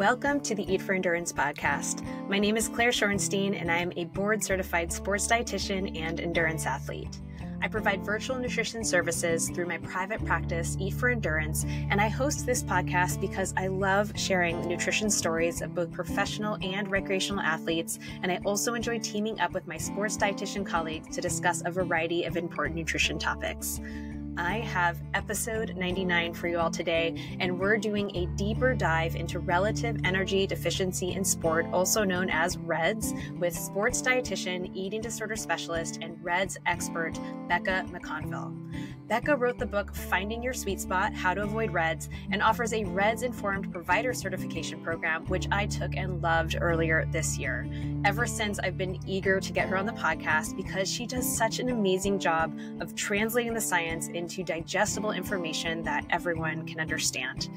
Welcome to the Eat for Endurance podcast. My name is Claire Shorenstein, and I am a board certified sports dietitian and endurance athlete. I provide virtual nutrition services through my private practice, Eat for Endurance, and I host this podcast because I love sharing nutrition stories of both professional and recreational athletes, and I also enjoy teaming up with my sports dietitian colleagues to discuss a variety of important nutrition topics. I have episode 99 for you all today, and we're doing a deeper dive into relative energy deficiency in sport, also known as REDS, with sports dietitian, eating disorder specialist, and REDS expert Becca McConville. Becca wrote the book Finding Your Sweet Spot How to Avoid REDS and offers a REDS informed provider certification program, which I took and loved earlier this year. Ever since, I've been eager to get her on the podcast because she does such an amazing job of translating the science into digestible information that everyone can understand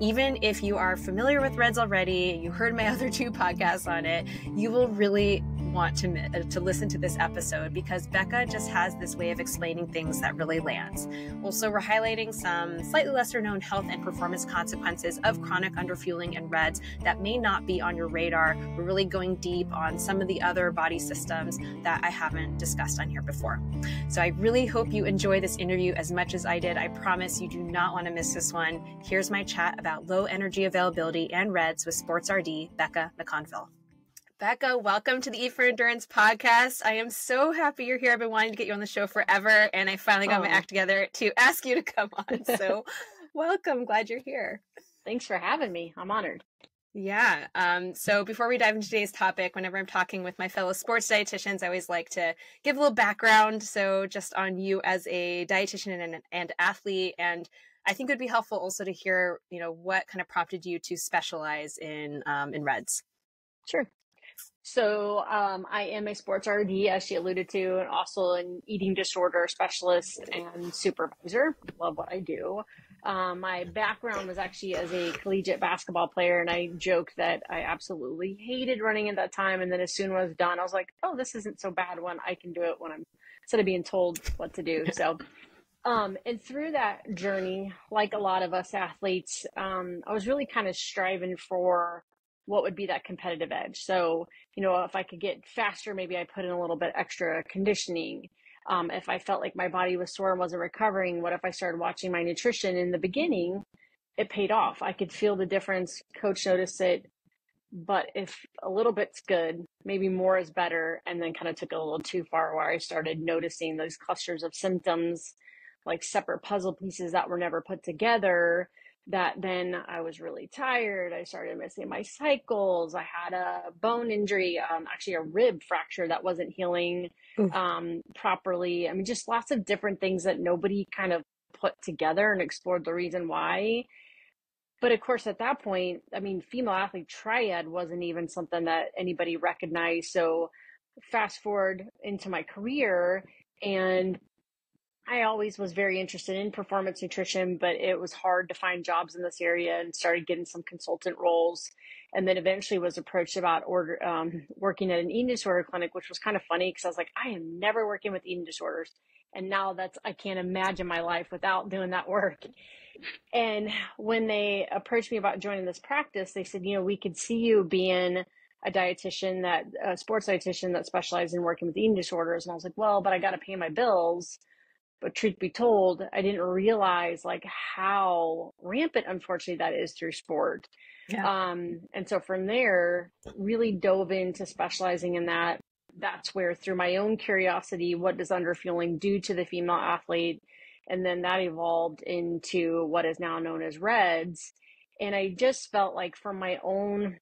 even if you are familiar with Reds already, you heard my other two podcasts on it, you will really want to, to listen to this episode because Becca just has this way of explaining things that really lands. Also, we're highlighting some slightly lesser known health and performance consequences of chronic underfueling and REDS that may not be on your radar. We're really going deep on some of the other body systems that I haven't discussed on here before. So I really hope you enjoy this interview as much as I did. I promise you do not want to miss this one. Here's my chat about low energy availability and REDS with Sports RD, Becca McConville. Becca, welcome to the Eat for Endurance podcast. I am so happy you're here. I've been wanting to get you on the show forever, and I finally got oh. my act together to ask you to come on. So, welcome. Glad you're here. Thanks for having me. I'm honored. Yeah. Um, so before we dive into today's topic, whenever I'm talking with my fellow sports dietitians, I always like to give a little background. So just on you as a dietitian and, and athlete, and I think it would be helpful also to hear, you know, what kind of prompted you to specialize in um, in Reds. Sure. So um, I am a sports RD, as she alluded to, and also an eating disorder specialist and supervisor. Love what I do. Um, my background was actually as a collegiate basketball player, and I joke that I absolutely hated running at that time. And then as soon as I was done, I was like, "Oh, this isn't so bad when I can do it when I'm instead of being told what to do." So, um, and through that journey, like a lot of us athletes, um, I was really kind of striving for what would be that competitive edge. So, you know, if I could get faster, maybe I put in a little bit extra conditioning. Um, if I felt like my body was sore and wasn't recovering, what if I started watching my nutrition in the beginning? It paid off. I could feel the difference. Coach noticed it. But if a little bit's good, maybe more is better. And then kind of took it a little too far where I started noticing those clusters of symptoms, like separate puzzle pieces that were never put together that then I was really tired. I started missing my cycles. I had a bone injury, um, actually a rib fracture that wasn't healing um, properly. I mean, just lots of different things that nobody kind of put together and explored the reason why. But of course, at that point, I mean, female athlete triad wasn't even something that anybody recognized. So fast forward into my career and I always was very interested in performance nutrition, but it was hard to find jobs in this area and started getting some consultant roles. And then eventually was approached about order, um, working at an eating disorder clinic, which was kind of funny because I was like, I am never working with eating disorders. And now that's, I can't imagine my life without doing that work. And when they approached me about joining this practice, they said, you know, we could see you being a dietitian that, a sports dietitian that specializes in working with eating disorders. And I was like, well, but I got to pay my bills but truth be told, I didn't realize like how rampant, unfortunately, that is through sport. Yeah. Um, and so from there, really dove into specializing in that. That's where, through my own curiosity, what does underfueling do to the female athlete? And then that evolved into what is now known as REDS. And I just felt like, from my own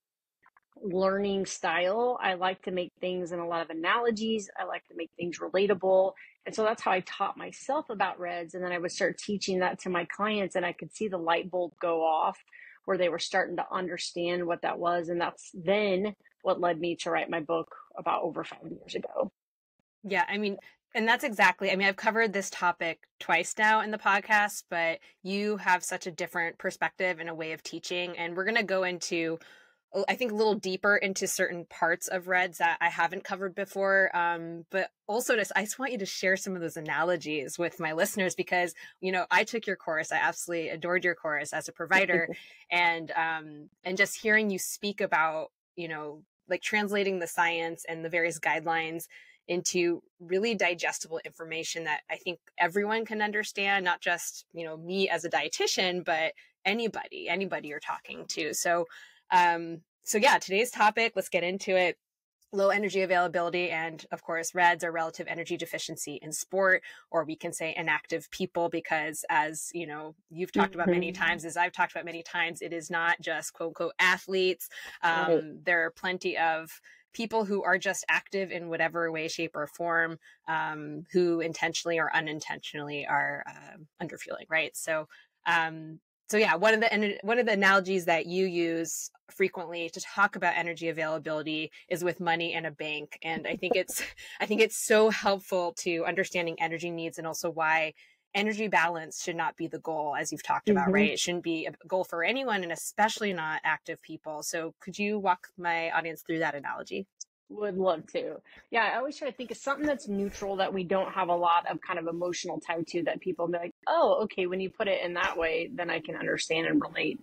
learning style, I like to make things in a lot of analogies. I like to make things relatable. And so that's how I taught myself about REDS. And then I would start teaching that to my clients, and I could see the light bulb go off where they were starting to understand what that was. And that's then what led me to write my book about over five years ago. Yeah. I mean, and that's exactly, I mean, I've covered this topic twice now in the podcast, but you have such a different perspective and a way of teaching. And we're going to go into I think a little deeper into certain parts of reds that I haven't covered before. Um, but also just, I just want you to share some of those analogies with my listeners because, you know, I took your course. I absolutely adored your course as a provider and, um, and just hearing you speak about, you know, like translating the science and the various guidelines into really digestible information that I think everyone can understand, not just, you know, me as a dietitian, but anybody, anybody you're talking to. So, um, so yeah, today's topic, let's get into it. Low energy availability and of course REDS or relative energy deficiency in sport, or we can say inactive people because as you know, you've talked about many mm-hmm. times, as I've talked about many times, it is not just quote unquote athletes. Um, right. There are plenty of people who are just active in whatever way, shape, or form, um, who intentionally or unintentionally are uh, underfueling, right? So, um, so yeah, one of the one of the analogies that you use frequently to talk about energy availability is with money in a bank, and I think it's I think it's so helpful to understanding energy needs and also why energy balance should not be the goal as you've talked about mm-hmm. right? It shouldn't be a goal for anyone and especially not active people. So could you walk my audience through that analogy would love to. Yeah, I always try to think of something that's neutral that we don't have a lot of kind of emotional tie to that people be like, oh, okay, when you put it in that way, then I can understand and relate.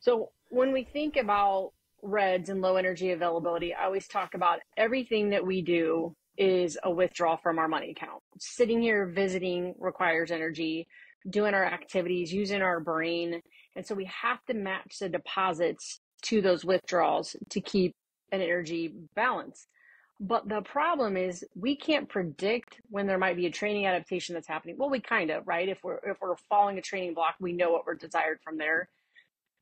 So when we think about reds and low energy availability, I always talk about everything that we do is a withdrawal from our money account. Sitting here visiting requires energy, doing our activities, using our brain. And so we have to match the deposits to those withdrawals to keep an energy balance. But the problem is we can't predict when there might be a training adaptation that's happening. Well, we kind of, right? If we're if we're following a training block, we know what we're desired from there.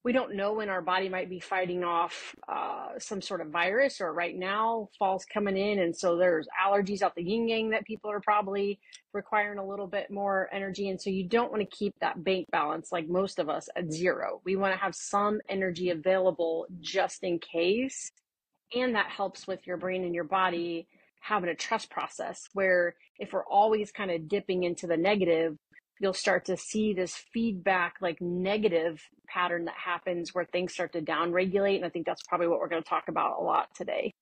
We don't know when our body might be fighting off uh, some sort of virus, or right now fall's coming in, and so there's allergies out the yin yang that people are probably requiring a little bit more energy, and so you don't want to keep that bank balance like most of us at zero. We want to have some energy available just in case and that helps with your brain and your body having a trust process where if we're always kind of dipping into the negative, you'll start to see this feedback, like negative pattern that happens where things start to down regulate. And I think that's probably what we're going to talk about a lot today.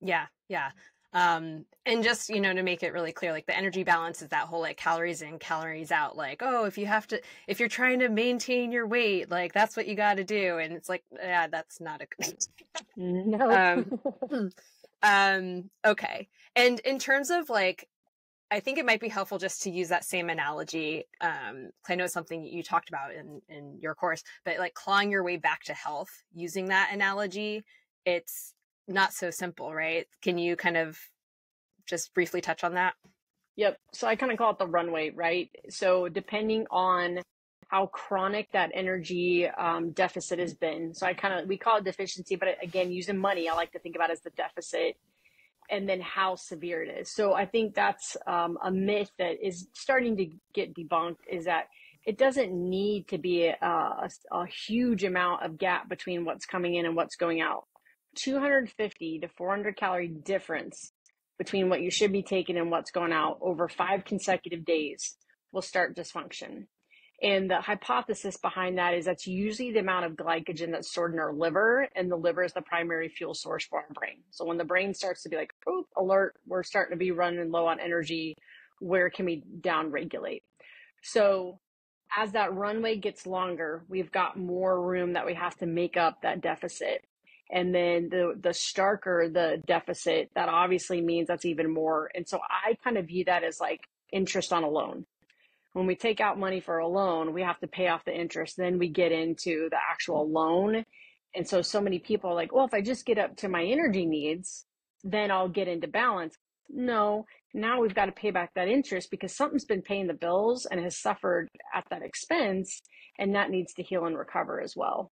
Yeah. Yeah. Um, and just, you know, to make it really clear, like the energy balance is that whole like calories in, calories out. Like, oh, if you have to, if you're trying to maintain your weight, like that's what you got to do. And it's like, yeah, that's not a good. no. um, um, okay. And in terms of like, I think it might be helpful just to use that same analogy. Um, I know it's something you talked about in, in your course, but like clawing your way back to health using that analogy, it's, not so simple, right? Can you kind of just briefly touch on that? Yep. So I kind of call it the runway, right? So depending on how chronic that energy um, deficit has been. So I kind of we call it deficiency, but again, using money, I like to think about as the deficit, and then how severe it is. So I think that's um, a myth that is starting to get debunked. Is that it doesn't need to be a, a, a huge amount of gap between what's coming in and what's going out. 250 to 400 calorie difference between what you should be taking and what's going out over five consecutive days will start dysfunction. And the hypothesis behind that is that's usually the amount of glycogen that's stored in our liver, and the liver is the primary fuel source for our brain. So when the brain starts to be like, oh, alert, we're starting to be running low on energy, where can we down regulate? So as that runway gets longer, we've got more room that we have to make up that deficit and then the the starker the deficit that obviously means that's even more. And so i kind of view that as like interest on a loan. When we take out money for a loan we have to pay off the interest then we get into the actual loan. And so so many people are like well if i just get up to my energy needs then i'll get into balance. No now we've got to pay back that interest because something's been paying the bills and has suffered at that expense and that needs to heal and recover as well.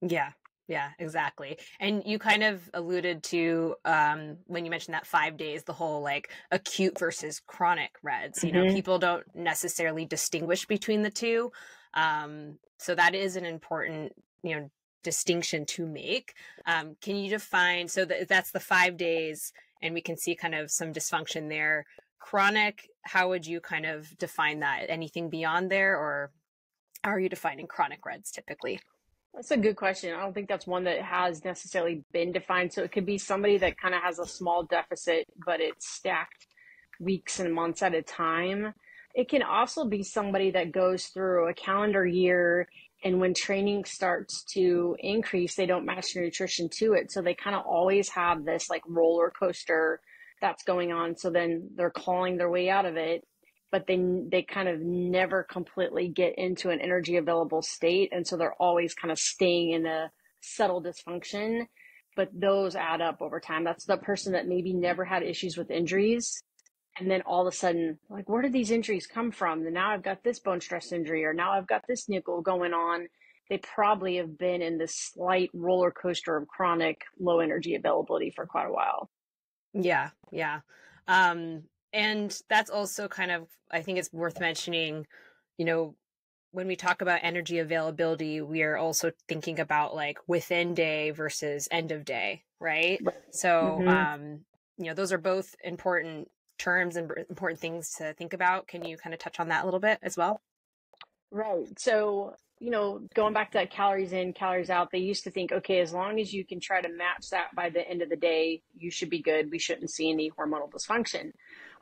Yeah yeah, exactly. And you kind of alluded to um, when you mentioned that five days, the whole like acute versus chronic reds. You mm-hmm. know, people don't necessarily distinguish between the two. Um, so that is an important, you know, distinction to make. Um, can you define? So that that's the five days, and we can see kind of some dysfunction there. Chronic, how would you kind of define that? Anything beyond there, or how are you defining chronic reds typically? That's a good question. I don't think that's one that has necessarily been defined. So it could be somebody that kind of has a small deficit, but it's stacked weeks and months at a time. It can also be somebody that goes through a calendar year and when training starts to increase, they don't match their nutrition to it. So they kind of always have this like roller coaster that's going on. So then they're calling their way out of it, but they they kind of never completely get into an energy available state, and so they're always kind of staying in a subtle dysfunction. But those add up over time. That's the person that maybe never had issues with injuries, and then all of a sudden, like, where did these injuries come from? And now I've got this bone stress injury, or now I've got this nickel going on. They probably have been in this slight roller coaster of chronic low energy availability for quite a while. Yeah, yeah. Um, and that's also kind of, I think it's worth mentioning, you know, when we talk about energy availability, we are also thinking about like within day versus end of day, right? So, mm-hmm. um, you know, those are both important terms and important things to think about. Can you kind of touch on that a little bit as well? Right. So, you know, going back to that calories in, calories out, they used to think, okay, as long as you can try to match that by the end of the day, you should be good. We shouldn't see any hormonal dysfunction.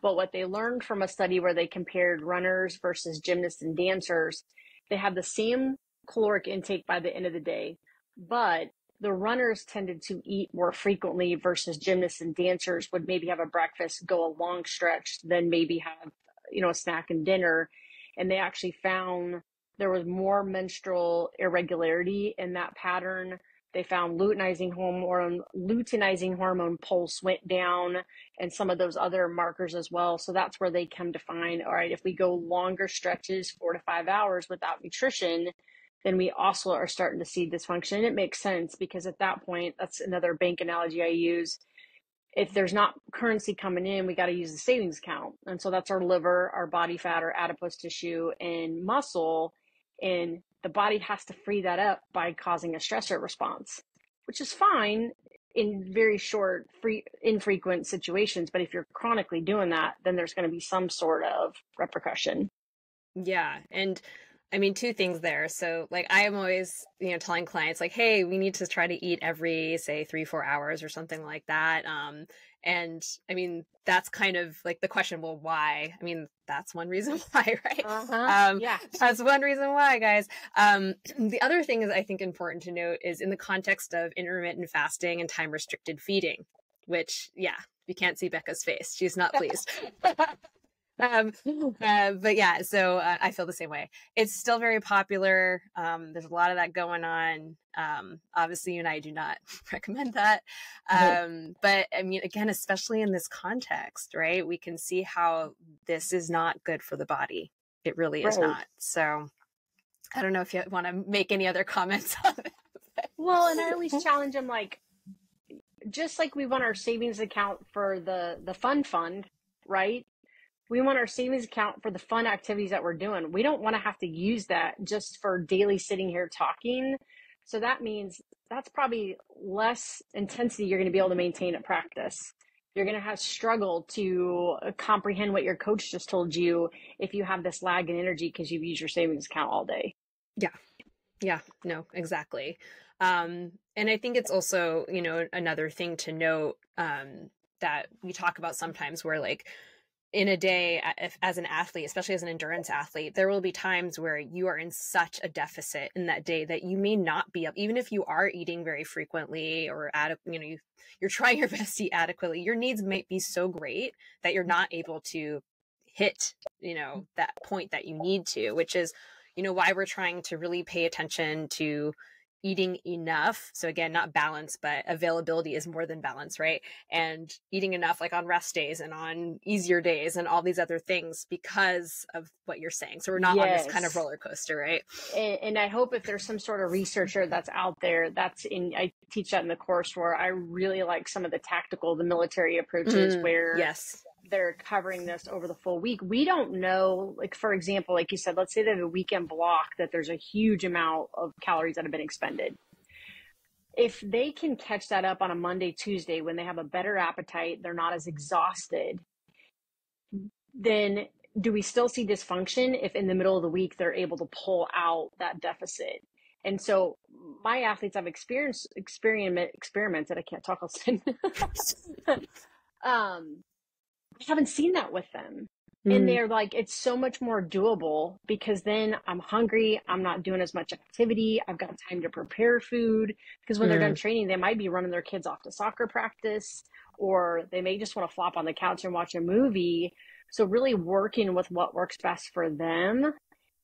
But what they learned from a study where they compared runners versus gymnasts and dancers, they had the same caloric intake by the end of the day, but the runners tended to eat more frequently versus gymnasts and dancers would maybe have a breakfast, go a long stretch, then maybe have, you know, a snack and dinner. And they actually found there was more menstrual irregularity in that pattern they found luteinizing hormone, um, luteinizing hormone pulse went down, and some of those other markers as well. So that's where they come to find, all right, if we go longer stretches, four to five hours without nutrition, then we also are starting to see dysfunction. It makes sense because at that point, that's another bank analogy I use. If there's not currency coming in, we got to use the savings account. And so that's our liver, our body fat, our adipose tissue, and muscle. And the body has to free that up by causing a stressor response, which is fine in very short, free, infrequent situations. But if you're chronically doing that, then there's going to be some sort of repercussion. Yeah. And I mean, two things there. So, like, I am always, you know, telling clients, like, hey, we need to try to eat every, say, three, four hours or something like that. Um, and I mean, that's kind of like the question, well, why? I mean, that's one reason why, right? Uh-huh. Um, yeah. That's one reason why, guys. Um, the other thing is, I think, important to note is in the context of intermittent fasting and time restricted feeding, which, yeah, you can't see Becca's face. She's not pleased. um, uh, but yeah, so uh, I feel the same way. It's still very popular. Um, there's a lot of that going on. Um, obviously, you and I do not recommend that. Um, but I mean, again, especially in this context, right? We can see how this is not good for the body. It really is right. not. So I don't know if you want to make any other comments on it. Well, and I always challenge them like, just like we want our savings account for the the fun fund, right? We want our savings account for the fun activities that we're doing. We don't want to have to use that just for daily sitting here talking. So that means that's probably less intensity you're going to be able to maintain at practice. You're going to have struggle to comprehend what your coach just told you if you have this lag in energy because you've used your savings account all day. Yeah. Yeah, no, exactly. Um, and I think it's also, you know, another thing to note um, that we talk about sometimes where like in a day as an athlete especially as an endurance athlete there will be times where you are in such a deficit in that day that you may not be up even if you are eating very frequently or ad, you know you, you're trying your best to eat adequately your needs might be so great that you're not able to hit you know that point that you need to which is you know why we're trying to really pay attention to eating enough. So again, not balance, but availability is more than balance, right? And eating enough like on rest days and on easier days and all these other things because of what you're saying. So we're not yes. on this kind of roller coaster, right? And, and, I hope if there's some sort of researcher that's out there that's in, I teach that in the course where I really like some of the tactical, the military approaches mm, where yes they're covering this over the full week. We don't know, like, for example, like you said, let's say they have a weekend block that there's a huge amount of calories that have been expended. If they can catch that up on a Monday, Tuesday when they have a better appetite, they're not as exhausted, then do we still see dysfunction if in the middle of the week they're able to pull out that deficit? And so my athletes I've experienced experiment that I can't talk all um, I haven't seen that with them. Mm. And they're like, it's so much more doable because then I'm hungry. I'm not doing as much activity. I've got time to prepare food. Because when mm. they're done training, they might be running their kids off to soccer practice or they may just want to flop on the couch and watch a movie. So, really working with what works best for them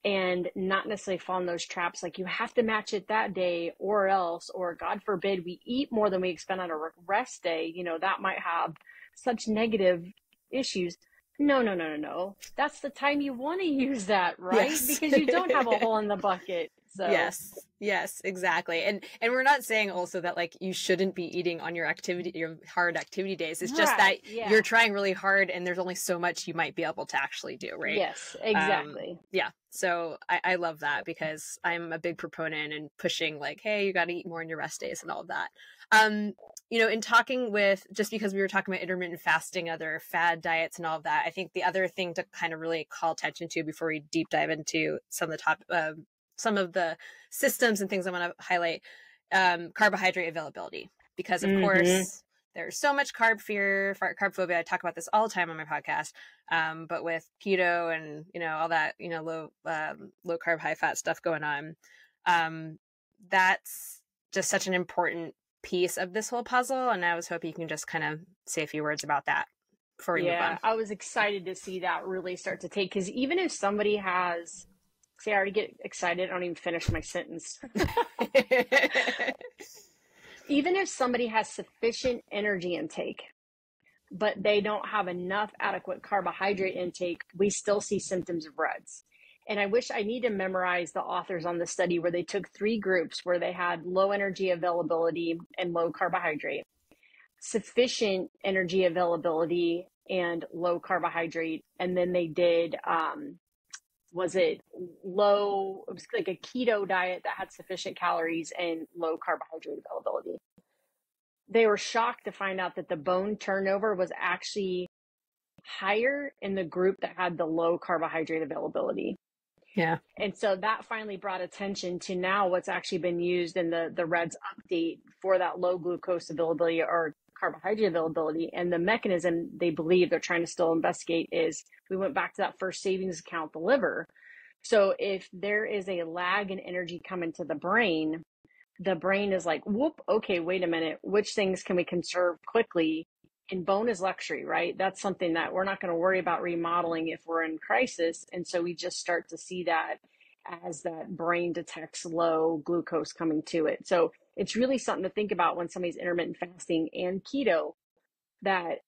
and not necessarily fall in those traps like you have to match it that day or else, or God forbid, we eat more than we expend on a rest day. You know, that might have such negative issues. No, no, no, no, no. That's the time you want to use that, right? Yes. because you don't have a hole in the bucket. So Yes. Yes, exactly. And and we're not saying also that like you shouldn't be eating on your activity your hard activity days. It's just that yeah. you're trying really hard and there's only so much you might be able to actually do, right? Yes, um, exactly. Um, yeah. So I, I love that because I'm a big proponent and pushing like, hey, you gotta eat more on your rest days and all of that. Um, you know, in talking with just because we were talking about intermittent fasting, other fad diets and all of that, I think the other thing to kind of really call attention to before we deep dive into some of the top uh, some of the systems and things I want to highlight um, carbohydrate availability. Because of mm-hmm. course there's so much carb fear carb phobia i talk about this all the time on my podcast. Um, but with keto and you know all that you know low um, low carb high fat stuff going on um, that's just such an important piece of this whole puzzle and i was hoping you can just kind of say a few words about that before we yeah, move on i was excited to see that really start to take because even if somebody has See, I already get excited. I don't even finish my sentence. even if somebody has sufficient energy intake, but they don't have enough adequate carbohydrate intake, we still see symptoms of REDS. And I wish I need to memorize the authors on the study where they took three groups where they had low energy availability and low carbohydrate, sufficient energy availability and low carbohydrate, and then they did um, was it low it was like a keto diet that had sufficient calories and low carbohydrate availability. They were shocked to find out that the bone turnover was actually higher in the group that had the low carbohydrate availability yeah and so that finally brought attention to now what's actually been used in the the reds update for that low glucose availability or carbohydrate availability. And the mechanism they believe they're trying to still investigate is we went back to that first savings account, the liver. So if there is a lag in energy coming to the brain, the brain is like, whoop, okay, wait a minute. Which things can we conserve quickly? And bone is luxury, right? That's something that we're not going to worry about remodeling if we're in crisis. And so we just start to see that as that brain detects low glucose coming to it. So it's really something to think about when somebody's intermittent fasting and keto that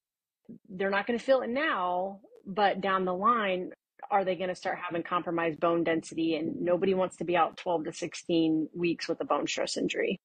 they're not going to feel it now, but down the line, are they going to start having compromised bone density? And nobody wants to be out 12 to 16 weeks with a bone stress injury.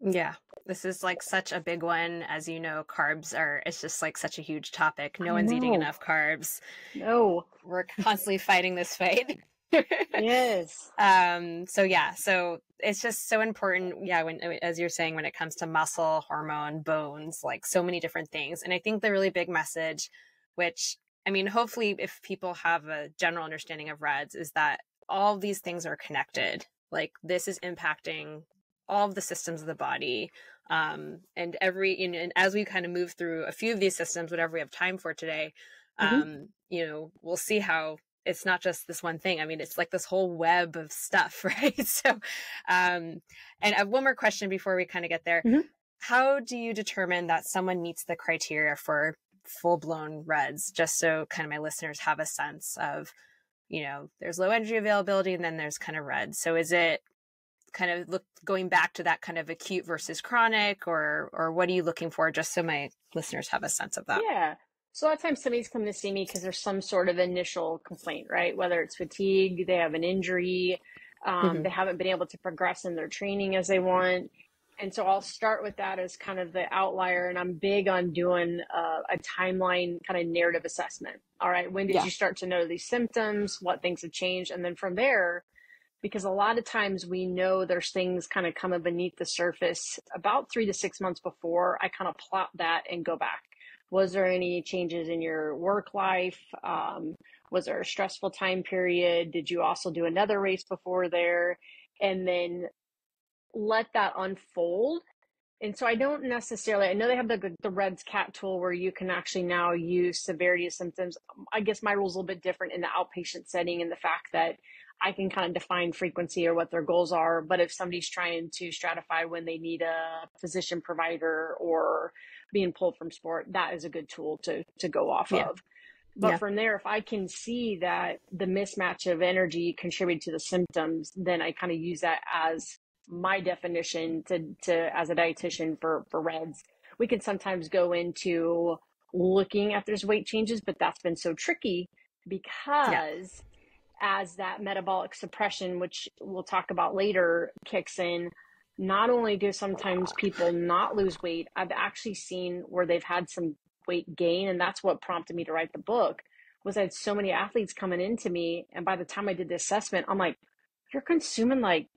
Yeah, this is like such a big one. As you know, carbs are, it's just like such a huge topic. No one's eating enough carbs. No. We're constantly fighting this fight. yes. Um, so yeah, so it's just so important. Yeah. When, as you're saying, when it comes to muscle, hormone, bones, like so many different things. And I think the really big message, which I mean, hopefully if people have a general understanding of REDS is that all these things are connected. Like this is impacting all of the systems of the body. Um, and every, and as we kind of move through a few of these systems, whatever we have time for today, mm-hmm. um, mm-hmm. you know, we'll see how it's not just this one thing. I mean, it's like this whole web of stuff, right? So, um, and I have one more question before we kind of get there. Mm-hmm. How do you determine that someone meets the criteria for full blown reds? Just so kind of my listeners have a sense of, you know, there's low energy availability and then there's kind of red. So is it kind of look going back to that kind of acute versus chronic or or what are you looking for just so my listeners have a sense of that yeah so a lot of times somebody's come to see me because there's some sort of initial complaint, right? Whether it's fatigue, they have an injury, um, mm-hmm. they haven't been able to progress in their training as they want. And so I'll start with that as kind of the outlier. And I'm big on doing uh, a timeline kind of narrative assessment. All right. When did yeah. you start to know these symptoms? What things have changed? And then from there, because a lot of times we know there's things kind of coming beneath the surface about three to six months before I kind of plot that and go back was there any changes in your work life? Um, was there a stressful time period? Did you also do another race before there? And then let that unfold. And so I don't necessarily, I know they have the, the REDS CAT tool where you can actually now use severity of symptoms. I guess my rule is a little bit different in the outpatient setting and the fact that I can kind of define frequency or what their goals are. But if somebody's trying to stratify when they need a physician provider or being pulled from sport, that is a good tool to to go off yeah. of. But yeah. from there, if I can see that the mismatch of energy contributed to the symptoms, then I kind of use that as my definition to, to as a dietitian for, for REDS. We can sometimes go into looking at there's weight changes, but that's been so tricky because yeah. As that metabolic suppression, which we'll talk about later, kicks in, not only do sometimes people not lose weight, I've actually seen where they've had some weight gain. And that's what prompted me to write the book was I had so many athletes coming into me. And by the time I did the assessment, I'm like, you're consuming like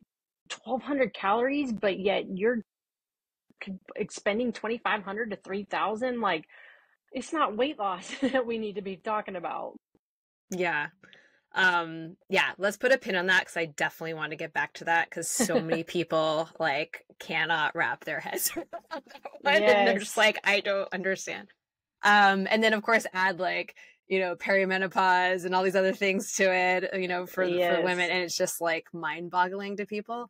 1200 calories, but yet you're expending 2500 to 3000. Like it's not weight loss that we need to be talking about. Yeah um yeah let's put a pin on that because i definitely want to get back to that because so many people like cannot wrap their heads around that one yes. and they're just like i don't understand um and then of course add like you know perimenopause and all these other things to it you know for yes. for women and it's just like mind boggling to people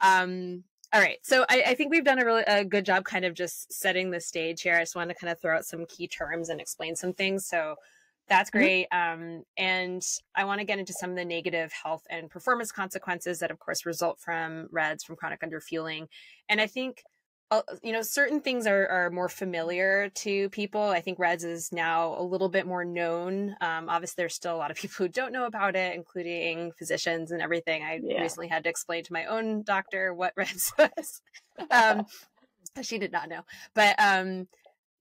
um all right so I, I think we've done a really a good job kind of just setting the stage here i just want to kind of throw out some key terms and explain some things so that's mm-hmm. great. Um, and I want to get into some of the negative health and performance consequences that, of course, result from REDS, from chronic underfueling. And I think, uh, you know, certain things are, are more familiar to people. I think REDS is now a little bit more known. Um, obviously, there's still a lot of people who don't know about it, including physicians and everything. I yeah. recently had to explain to my own doctor what REDS was. um, she did not know. But, um,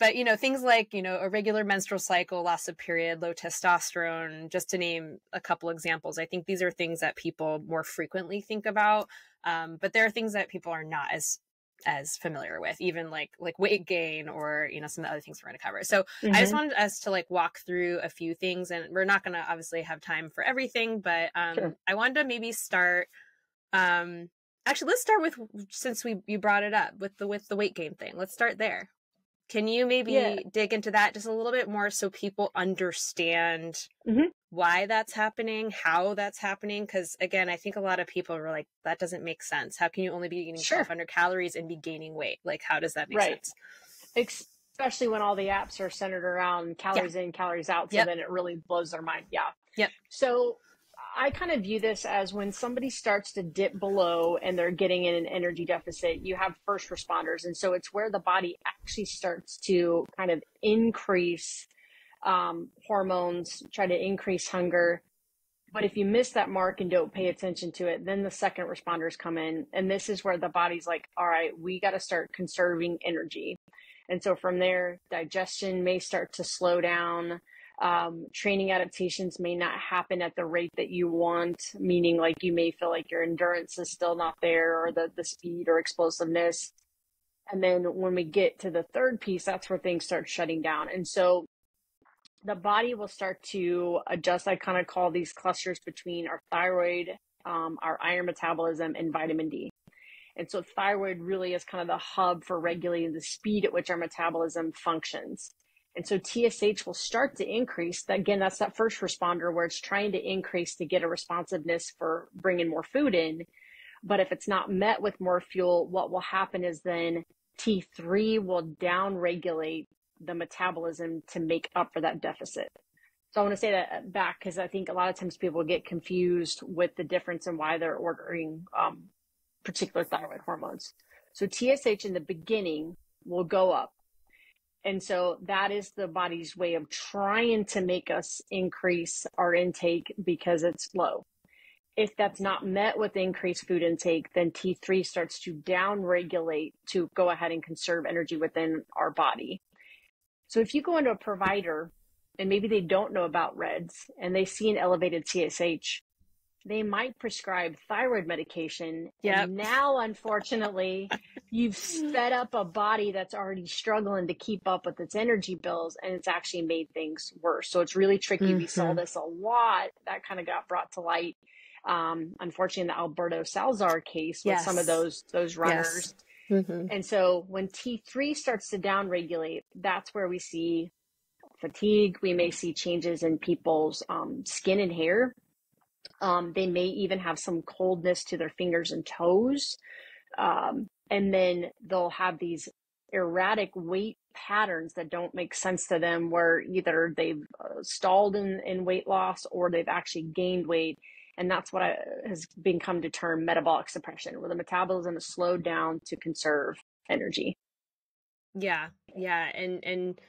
but you know things like you know irregular menstrual cycle loss of period low testosterone just to name a couple examples i think these are things that people more frequently think about um, but there are things that people are not as as familiar with even like like weight gain or you know some of the other things we're going to cover so mm-hmm. i just mm-hmm. wanted us to like walk through a few things and we're not going to obviously have time for everything but um sure. i wanted to maybe start um actually let's start with since we you brought it up with the with the weight gain thing let's start there can you maybe yeah. dig into that just a little bit more so people understand mm-hmm. why that's happening, how that's happening? Because again, I think a lot of people are like, that doesn't make sense. How can you only be eating sure. 1200 calories and be gaining weight? Like, how does that make right. sense? Especially when all the apps are centered around calories yeah. in, calories out. So yep. then it really blows their mind. Yeah. Yep. So I kind of view this as when somebody starts to dip below and they're getting in an energy deficit, you have first responders. And so it's where the body actually starts to kind of increase um, hormones, try to increase hunger. But if you miss that mark and don't pay attention to it, then the second responders come in. And this is where the body's like, all right, we got to start conserving energy. And so from there, digestion may start to slow down um, training adaptations may not happen at the rate that you want, meaning like you may feel like your endurance is still not there or the, the speed or explosiveness. And then when we get to the third piece, that's where things start shutting down. And so the body will start to adjust. I kind of call these clusters between our thyroid, um, our iron metabolism, and vitamin D. And so thyroid really is kind of the hub for regulating the speed at which our metabolism functions. And so TSH will start to increase. Again, that's that first responder where it's trying to increase to get a responsiveness for bringing more food in. But if it's not met with more fuel, what will happen is then T3 will downregulate the metabolism to make up for that deficit. So I want to say that back because I think a lot of times people get confused with the difference in why they're ordering um, particular thyroid hormones. So TSH in the beginning will go up and so that is the body's way of trying to make us increase our intake because it's low. If that's not met with increased food intake, then T3 starts to downregulate to go ahead and conserve energy within our body. So if you go into a provider and maybe they don't know about REDS and they see an elevated TSH, they might prescribe thyroid medication. Yeah. Now, unfortunately, you've sped up a body that's already struggling to keep up with its energy bills, and it's actually made things worse. So it's really tricky. Mm-hmm. We saw mm-hmm. this a lot. That kind of got brought to light Um, unfortunately, in the Alberto Salazar case with yes. some of those those runners. Yes. Mm-hmm. And so when T3 starts to downregulate, that's where we see fatigue. We may see changes in people's um, skin and hair. Um, they may even have some coldness to their fingers and toes. Um, and then they'll have these erratic weight patterns that don't make sense to them where either they've uh, stalled in, in weight loss or they've actually gained weight and that's what I, has become to term metabolic suppression where the metabolism is slowed down to conserve energy yeah yeah and and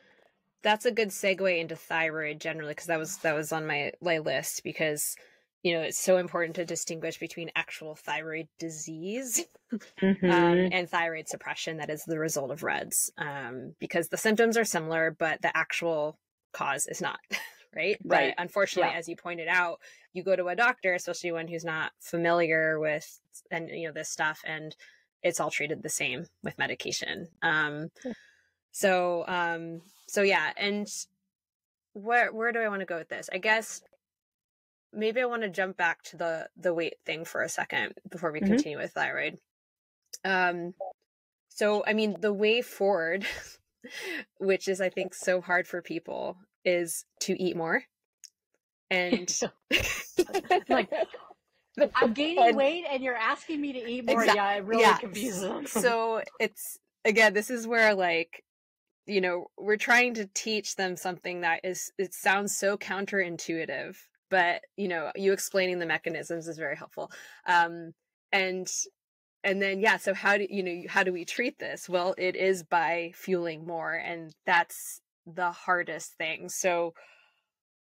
that's a good segue into thyroid generally because that was that was on my, my list because you know it's so important to distinguish between actual thyroid disease um, mm-hmm. um, and thyroid suppression that is the result of reds um, because the symptoms are similar but the actual cause is not right? Right. but unfortunately yeah. as you pointed out you go to a doctor especially one who's not familiar with and you know this stuff and it's all treated the same with medication. Um, so um, so yeah and where where do i want to go with this? I guess maybe I want to jump back to the the weight thing for a second before we mm-hmm. continue with thyroid. Um so I mean the way forward which is I think so hard for people is to eat more. And like I'm gaining and, weight and you're asking me to eat more. Exactly, yeah, it really yeah. confuses them. so it's again, this is where like you know, we're trying to teach them something that is it sounds so counterintuitive but you know you explaining the mechanisms is very helpful. Um and and then yeah so how do you know how do we treat this? Well it is by fueling more and that's the hardest thing. So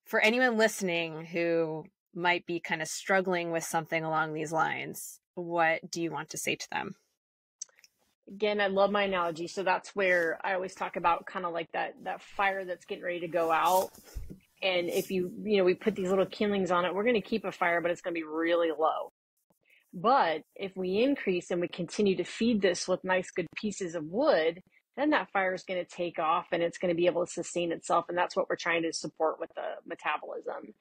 for anyone listening who might be kind of struggling with something along these lines what do you want to say to them? Again i love my analogy so that's where i always talk about kind of like that that fire that's getting ready to go out and if you, you know, we put these little kindlings on it, we're going to keep a fire, but it's going to be really low. But if we increase and we continue to feed this with nice, good pieces of wood, then that fire is going to take off and it's going to be able to sustain itself. And that's what we're trying to support with the metabolism.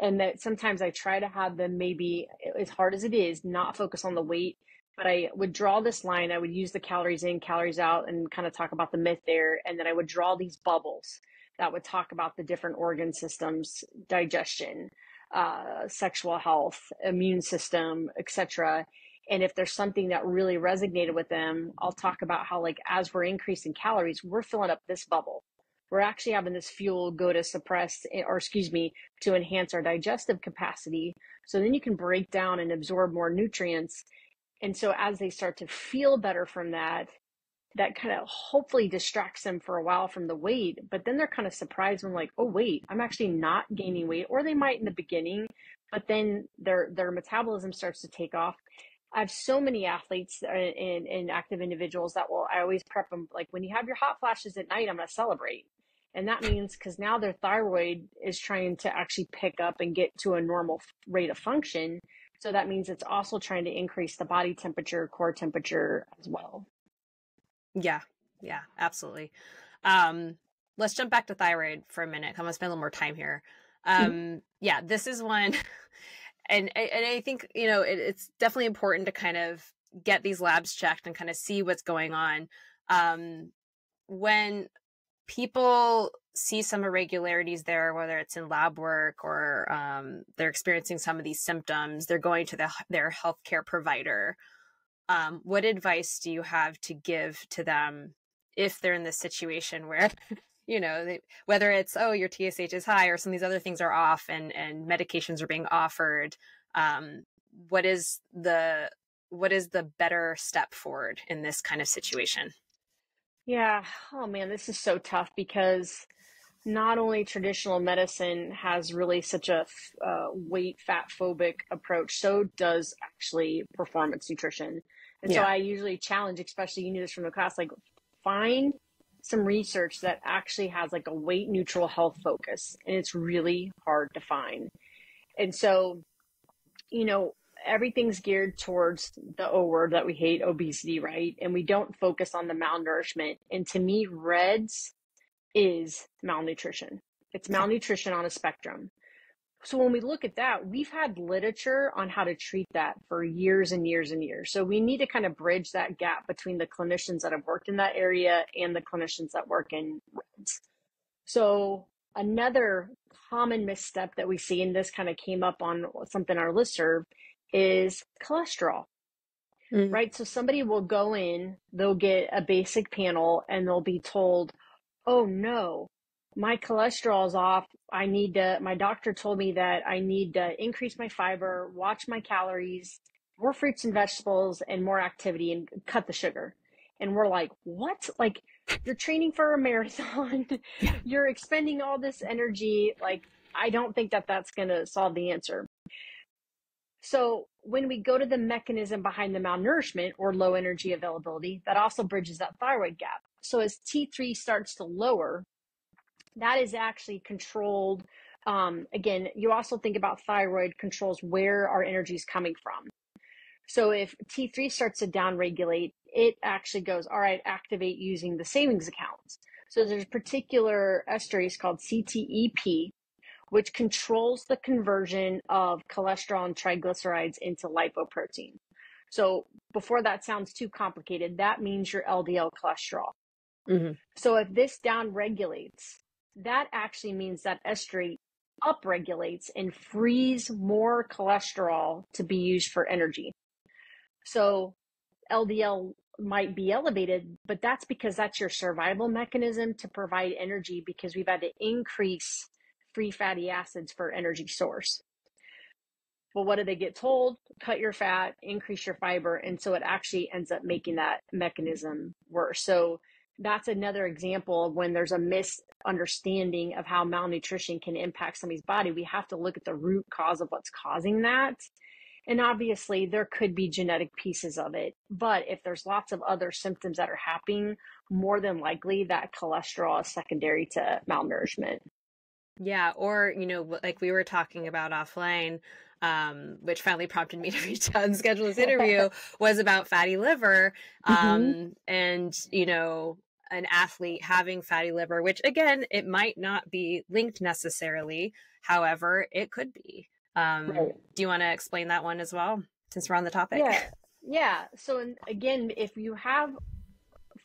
And that sometimes I try to have them maybe, as hard as it is, not focus on the weight, but I would draw this line. I would use the calories in, calories out, and kind of talk about the myth there. And then I would draw these bubbles that would talk about the different organ systems, digestion, uh, sexual health, immune system, etc. And if there's something that really resonated with them, I'll talk about how, like, as we're increasing calories, we're filling up this bubble. We're actually having this fuel go to suppress, or excuse me, to enhance our digestive capacity. So then you can break down and absorb more nutrients. And so as they start to feel better from that, that kind of hopefully distracts them for a while from the weight, but then they're kind of surprised when like, oh wait, I'm actually not gaining weight, or they might in the beginning, but then their their metabolism starts to take off. I have so many athletes uh, and, and active individuals that will I always prep them like when you have your hot flashes at night, I'm gonna celebrate. And that means because now their thyroid is trying to actually pick up and get to a normal rate of function. So that means it's also trying to increase the body temperature, core temperature as well. Yeah, yeah, absolutely. Um, let's jump back to thyroid for a minute. I'm gonna spend a little more time here. Mm-hmm. Um, mm-hmm. yeah, this is one, and and I think you know it, it's definitely important to kind of get these labs checked and kind of see what's going on. Um, when people see some irregularities there, whether it's in lab work or um, they're experiencing some of these symptoms, they're going to the, their healthcare provider um, what advice do you have to give to them if they're in this situation where you know they, whether it's oh your tsh is high or some of these other things are off and and medications are being offered um, what is the what is the better step forward in this kind of situation? Yeah. Oh man this is so tough because not only traditional medicine has really such a uh, weight fat phobic approach so does actually performance nutrition and yeah. so I usually challenge, especially you knew this from the class, like find some research that actually has like a weight neutral health focus. And it's really hard to find. And so, you know, everything's geared towards the O word that we hate, obesity, right? And we don't focus on the malnourishment. And to me, REDS is malnutrition. It's malnutrition on a spectrum. So when we look at that, we've had literature on how to treat that for years and years and years. So we need to kind of bridge that gap between the clinicians that have worked in that area and the clinicians that work in REDS. So another common misstep that we see, and this kind of came up on something our listserv, is cholesterol. Mm. Right. So somebody will go in, they'll get a basic panel, and they'll be told, oh no, my cholesterol's off. I need to, my doctor told me that I need to increase my fiber, watch my calories, more fruits and vegetables, and more activity and cut the sugar. And we're like, what? Like, you're training for a marathon, you're expending all this energy. Like, I don't think that that's going to solve the answer. So, when we go to the mechanism behind the malnourishment or low energy availability, that also bridges that thyroid gap. So, as T3 starts to lower, that is actually controlled. Um, again, you also think about thyroid controls where our energy is coming from. So if T3 starts to downregulate, it actually goes, all right, activate using the savings accounts. So there's a particular esterase called CTEP, which controls the conversion of cholesterol and triglycerides into lipoprotein. So before that sounds too complicated, that means your LDL cholesterol. Mm-hmm. So if this downregulates, that actually means that esterase upregulates and frees more cholesterol to be used for energy. So LDL might be elevated, but that's because that's your survival mechanism to provide energy because we've had to increase free fatty acids for energy source. Well, what do they get told? Cut your fat, increase your fiber. And so it actually ends up making that mechanism worse. So that's another example of when there's a misunderstanding of how malnutrition can impact somebody's body. We have to look at the root cause of what's causing that. And obviously, there could be genetic pieces of it. But if there's lots of other symptoms that are happening, more than likely that cholesterol is secondary to malnourishment. Yeah. Or, you know, like we were talking about offline, um, which finally prompted me to reach out and schedule this interview, was about fatty liver. Um, mm-hmm. And, you know, an athlete having fatty liver, which again, it might not be linked necessarily. However, it could be. Um, right. Do you want to explain that one as well, since we're on the topic? Yeah. Yeah. So, again, if you have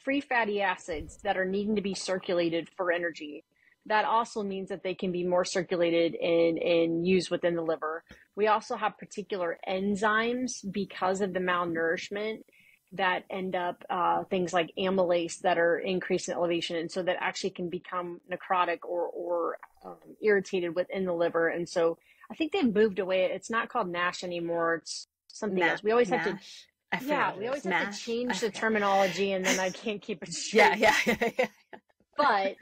free fatty acids that are needing to be circulated for energy, that also means that they can be more circulated and, and used within the liver. We also have particular enzymes because of the malnourishment that end up uh, things like amylase that are increased in elevation, and so that actually can become necrotic or or um, irritated within the liver. And so I think they've moved away. It's not called NASH anymore. It's something else. We always have to. yeah, we always have to change the terminology, and then I can't keep it straight. yeah, yeah, yeah, yeah. But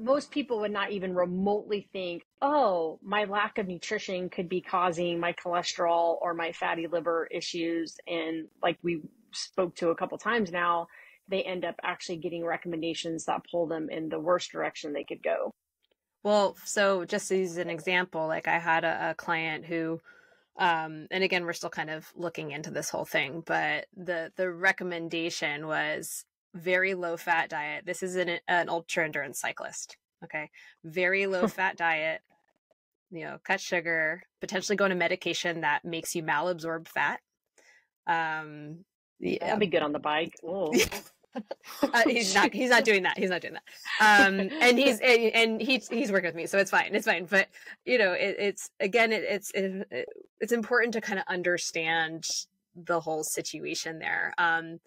most people would not even remotely think, oh, my lack of nutrition could be causing my cholesterol or my fatty liver issues. And like we spoke to a couple times now, they end up actually getting recommendations that pull them in the worst direction they could go. Well, so just as an example, like I had a, a client who, um, and again, we're still kind of looking into this whole thing, but the the recommendation was very low fat diet. This is an, an ultra endurance cyclist. Okay. Very low fat diet, you know, cut sugar, potentially go on a medication that makes you malabsorb fat. Um, yeah. That'd be good on the bike. uh, he's not. He's not doing that. He's not doing that. Um, and he's and, and he's he's working with me, so it's fine. It's fine. But you know, it, it's again, it, it's it, it's important to kind of understand the whole situation there. Um,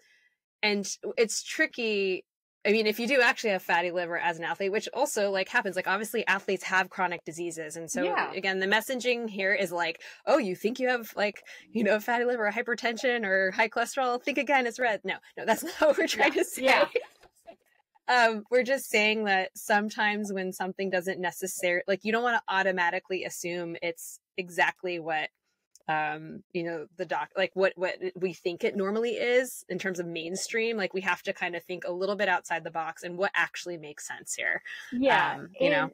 and it's tricky I mean, if you do actually have fatty liver as an athlete, which also like happens, like obviously athletes have chronic diseases. And so yeah. again, the messaging here is like, oh, you think you have like, you know, fatty liver, hypertension or high cholesterol. Think again, it's red. No, no, that's not what we're trying yeah. to say. Yeah. um, we're just saying that sometimes when something doesn't necessarily, like you don't want to automatically assume it's exactly what um you know the doc like what what we think it normally is in terms of mainstream like we have to kind of think a little bit outside the box and what actually makes sense here yeah um, you and, know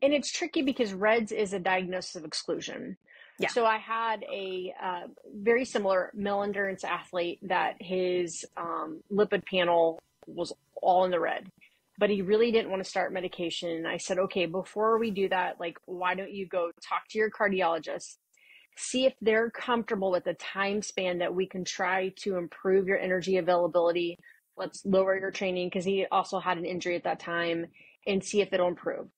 and it's tricky because reds is a diagnosis of exclusion yeah. So I had a uh, very similar mill endurance athlete that his um, lipid panel was all in the red. but he really didn't want to start medication. And I said, okay, before we do that, like, why don't you go talk to your cardiologist, see if they're comfortable with the time span that we can try to improve your energy availability. Let's lower your training because he also had an injury at that time and see if it'll improve.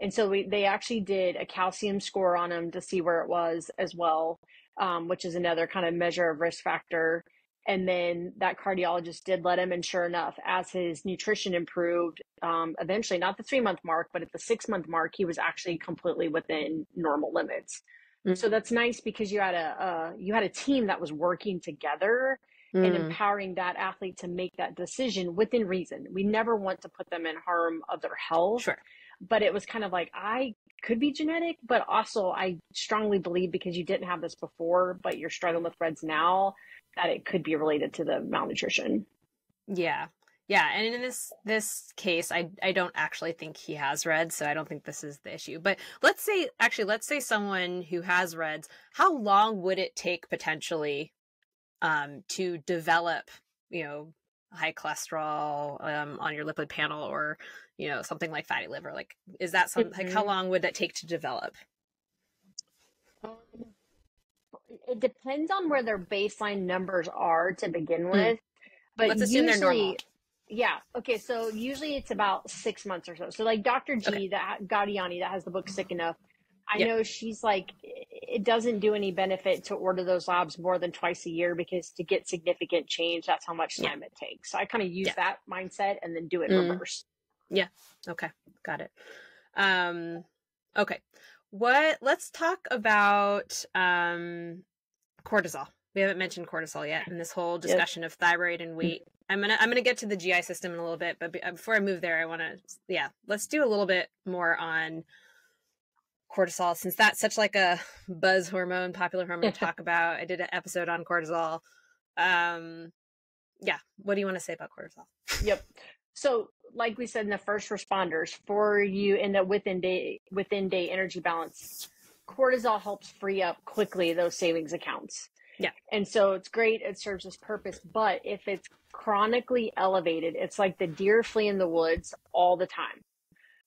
And so we, they actually did a calcium score on him to see where it was as well, um, which is another kind of measure of risk factor. And then that cardiologist did let him, and sure enough, as his nutrition improved, um, eventually, not the three month mark, but at the six month mark, he was actually completely within normal limits. Mm-hmm. So that's nice because you had a uh, you had a team that was working together mm. and empowering that athlete to make that decision within reason. We never want to put them in harm of their health. Sure. But it was kind of like I could be genetic, but also I strongly believe because you didn't have this before, but you're struggling with RED-S now, that it could be related to the malnutrition. Yeah. Yeah, and in this this case, I I don't actually think he has reds, so I don't think this is the issue. But let's say actually, let's say someone who has REDS, how long would it take potentially um, to develop, you know, high cholesterol um, on your lipid panel, or you know, something like fatty liver? Like, is that something? Mm-hmm. Like, how mm-hmm. long would that take to develop? Um, it depends on where their baseline numbers are to begin hmm. with. Mm. But let's assume usually, they're normal. Yeah. Okay. So usually it's about six months or so. So like Dr. G, okay. that Gaudiani, that has the book Sick Enough. I yep. know she's like, it doesn't do any benefit to order those labs more than twice a year because to get significant change, that's how much time yeah. it takes. So I kind of use yeah. that mindset and then do it mm. reverse. Yeah. Okay. Got it. Um, okay. What, let's talk about, um, cortisol. We haven't mentioned cortisol yet in this whole discussion of thyroid and weight I'm gonna I'm gonna get to the GI system in a little bit, but uh, before I move there, I want to yeah, let's do a little bit more on cortisol since that's such like a buzz hormone, popular hormone to talk about. I did an episode on cortisol. Um, yeah, what do you want to say about cortisol? Yep. So, like we said in the first responders, for you in the within day within day energy balance, cortisol helps free up quickly those savings accounts. Yeah. And so it's great. It serves its purpose. But if it's chronically elevated, it's like the deer flee in the woods all the time.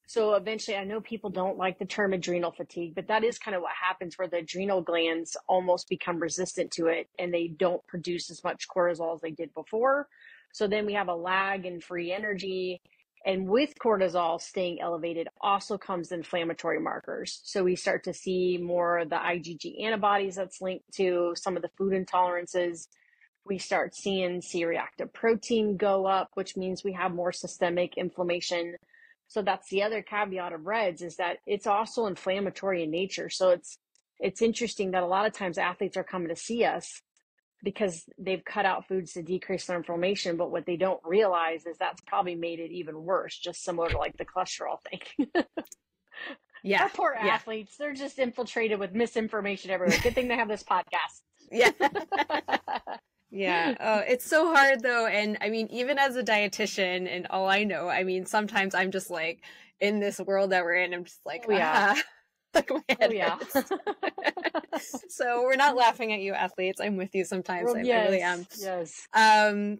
So eventually, I know people don't like the term adrenal fatigue, but that is kind of what happens where the adrenal glands almost become resistant to it and they don't produce as much cortisol as they did before. So then we have a lag in free energy and with cortisol staying elevated also comes inflammatory markers. So we start to see more of the IgG antibodies that's linked to some of the food intolerances. We start seeing C reactive protein go up, which means we have more systemic inflammation. So that's the other caveat of RED-S is that it's also inflammatory in nature. So it's it's interesting that a lot of times athletes are coming to see us because they've cut out foods to decrease their inflammation. But what they don't realize is that's probably made it even worse, just similar to like the cholesterol thing. yeah. Our poor yeah. athletes, they're just infiltrated with misinformation everywhere. Good thing they have this podcast. Yeah. yeah. Oh, it's so hard though. And I mean, even as a dietitian and all I know, I mean, sometimes I'm just like in this world that we're in, I'm just like, oh, yeah. Ah. Like my head oh, yeah. so we're not laughing at you athletes. I'm with you sometimes. Well, I, yes, I really am. Yes. Um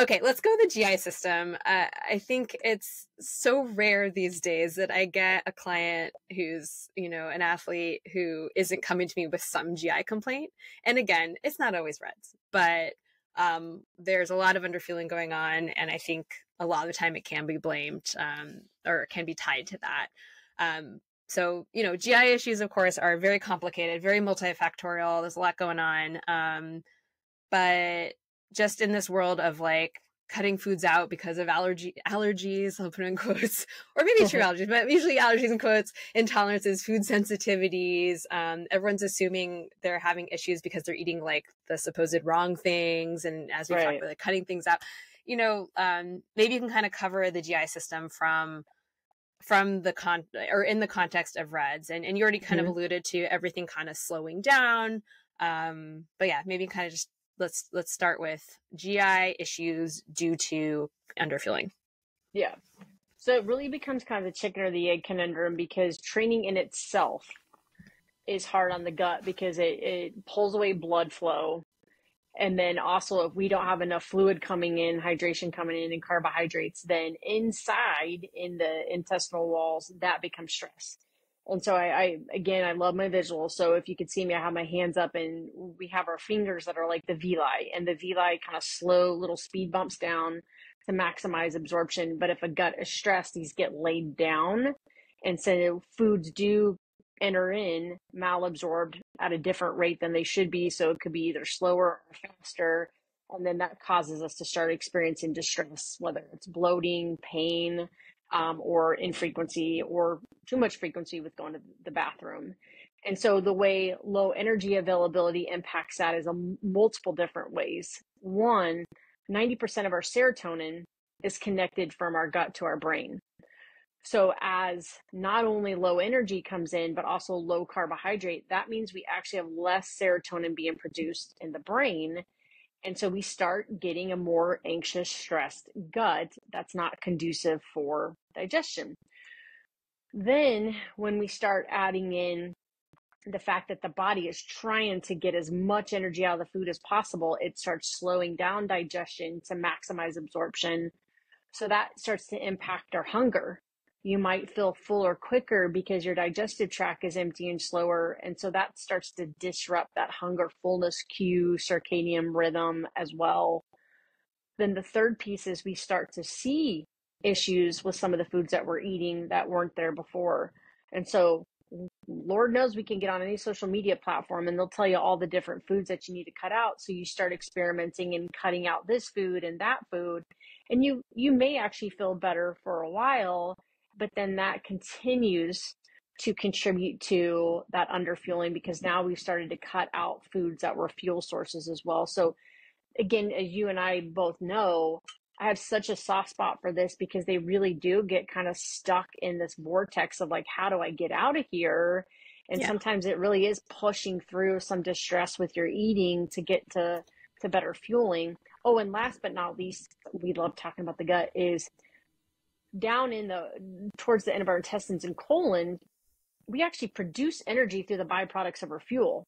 okay, let's go the GI system. Uh, I think it's so rare these days that I get a client who's, you know, an athlete who isn't coming to me with some GI complaint. And again, it's not always RED-S, but um, there's a lot of underfeeling going on. And I think a lot of the time it can be blamed um, or can be tied to that. Um, so you know gi issues of course are very complicated very multifactorial there's a lot going on um, but just in this world of like cutting foods out because of allergy allergies i'll put in quotes or maybe true allergies but usually allergies in quotes intolerances food sensitivities um, everyone's assuming they're having issues because they're eating like the supposed wrong things and as we right. talked about like, cutting things out you know um, maybe you can kind of cover the gi system from from the con or in the context of RED-S and, and you already kind mm-hmm. of alluded to everything kind of slowing down um but yeah maybe kind of just let's let's start with gi issues due to underfueling yeah so it really becomes kind of the chicken or the egg conundrum because training in itself is hard on the gut because it, it pulls away blood flow And then also, if we don't have enough fluid coming in, hydration coming in, and carbohydrates, then inside in the intestinal walls, that becomes stress. And so I, I, again, I love my visuals. So if you could see me, I have my hands up and we have our fingers that are like the villi and the villi kind of slow little speed bumps down to maximize absorption. But if a gut is stressed, these get laid down. And so foods do enter in malabsorbed at a different rate than they should be. So it could be either slower or faster. And then that causes us to start experiencing distress, whether it's bloating, pain, um, or infrequency or too much frequency with going to the bathroom. And so the way low energy availability impacts that is a multiple different ways. One, 90% of our serotonin is connected from our gut to our brain. So as not only low energy comes in, but also low carbohydrate, that means we actually have less serotonin being produced in the brain. And so we start getting a more anxious, stressed gut that's not conducive for digestion. Then, when we start adding in the fact that the body is trying to get as much energy out of the food as possible, it starts slowing down digestion to maximize absorption. So that starts to impact our hunger. You might feel fuller quicker because your digestive tract is emptying slower. And so that starts to disrupt that hunger fullness cue, circadian rhythm as well. Then the third piece is we start to see issues with some of the foods that we're eating that weren't there before. And so Lord knows we can get on any social media platform and they'll tell you all the different foods that you need to cut out. So you start experimenting and cutting out this food and that food. And you you may actually feel better for a while, but then that continues to contribute to that underfueling because now we've started to cut out foods that were fuel sources as well. So again, as you and I both know, I have such a soft spot for this because they really do get kind of stuck in this vortex of like, how do I get out of here? And yeah. sometimes it really is pushing through some distress with your eating to get to, to better fueling. Oh, and last but not least, we love talking about the gut is down in the towards the end of our intestines and colon, we actually produce energy through the byproducts of our fuel.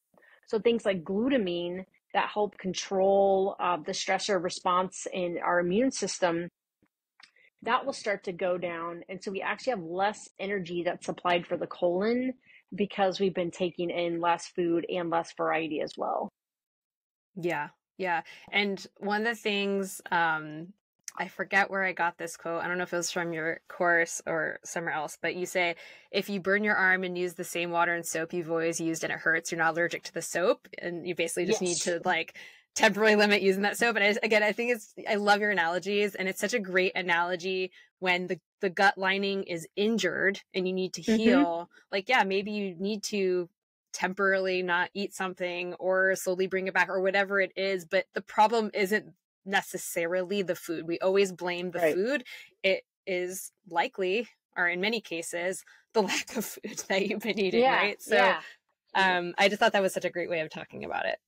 So things like glutamine that help control uh, the stressor response in our immune system, that will start to go down. And so we actually have less energy that's supplied for the colon because we've been taking in less food and less variety as well. Yeah. Yeah. And one of the things um, I forget where I got this quote. I don't know if it was from your course or somewhere else, but you say if you burn your arm and use the same water and soap you've always used and it hurts, you're not allergic to the soap, and you basically just yes. need to like temporarily limit using that soap. And I, again, I think it's I love your analogies, and it's such a great analogy when the the gut lining is injured and you need to mm-hmm. heal. Mm-hmm. Like, yeah, maybe you need to temporarily not eat something or slowly bring it back or whatever it is but the problem isn't necessarily the food. We always blame the right. food. It is likely, or in many cases, the lack of food that you've been eating, yeah, right? So yeah. um, I just thought that was such a great way of talking about it.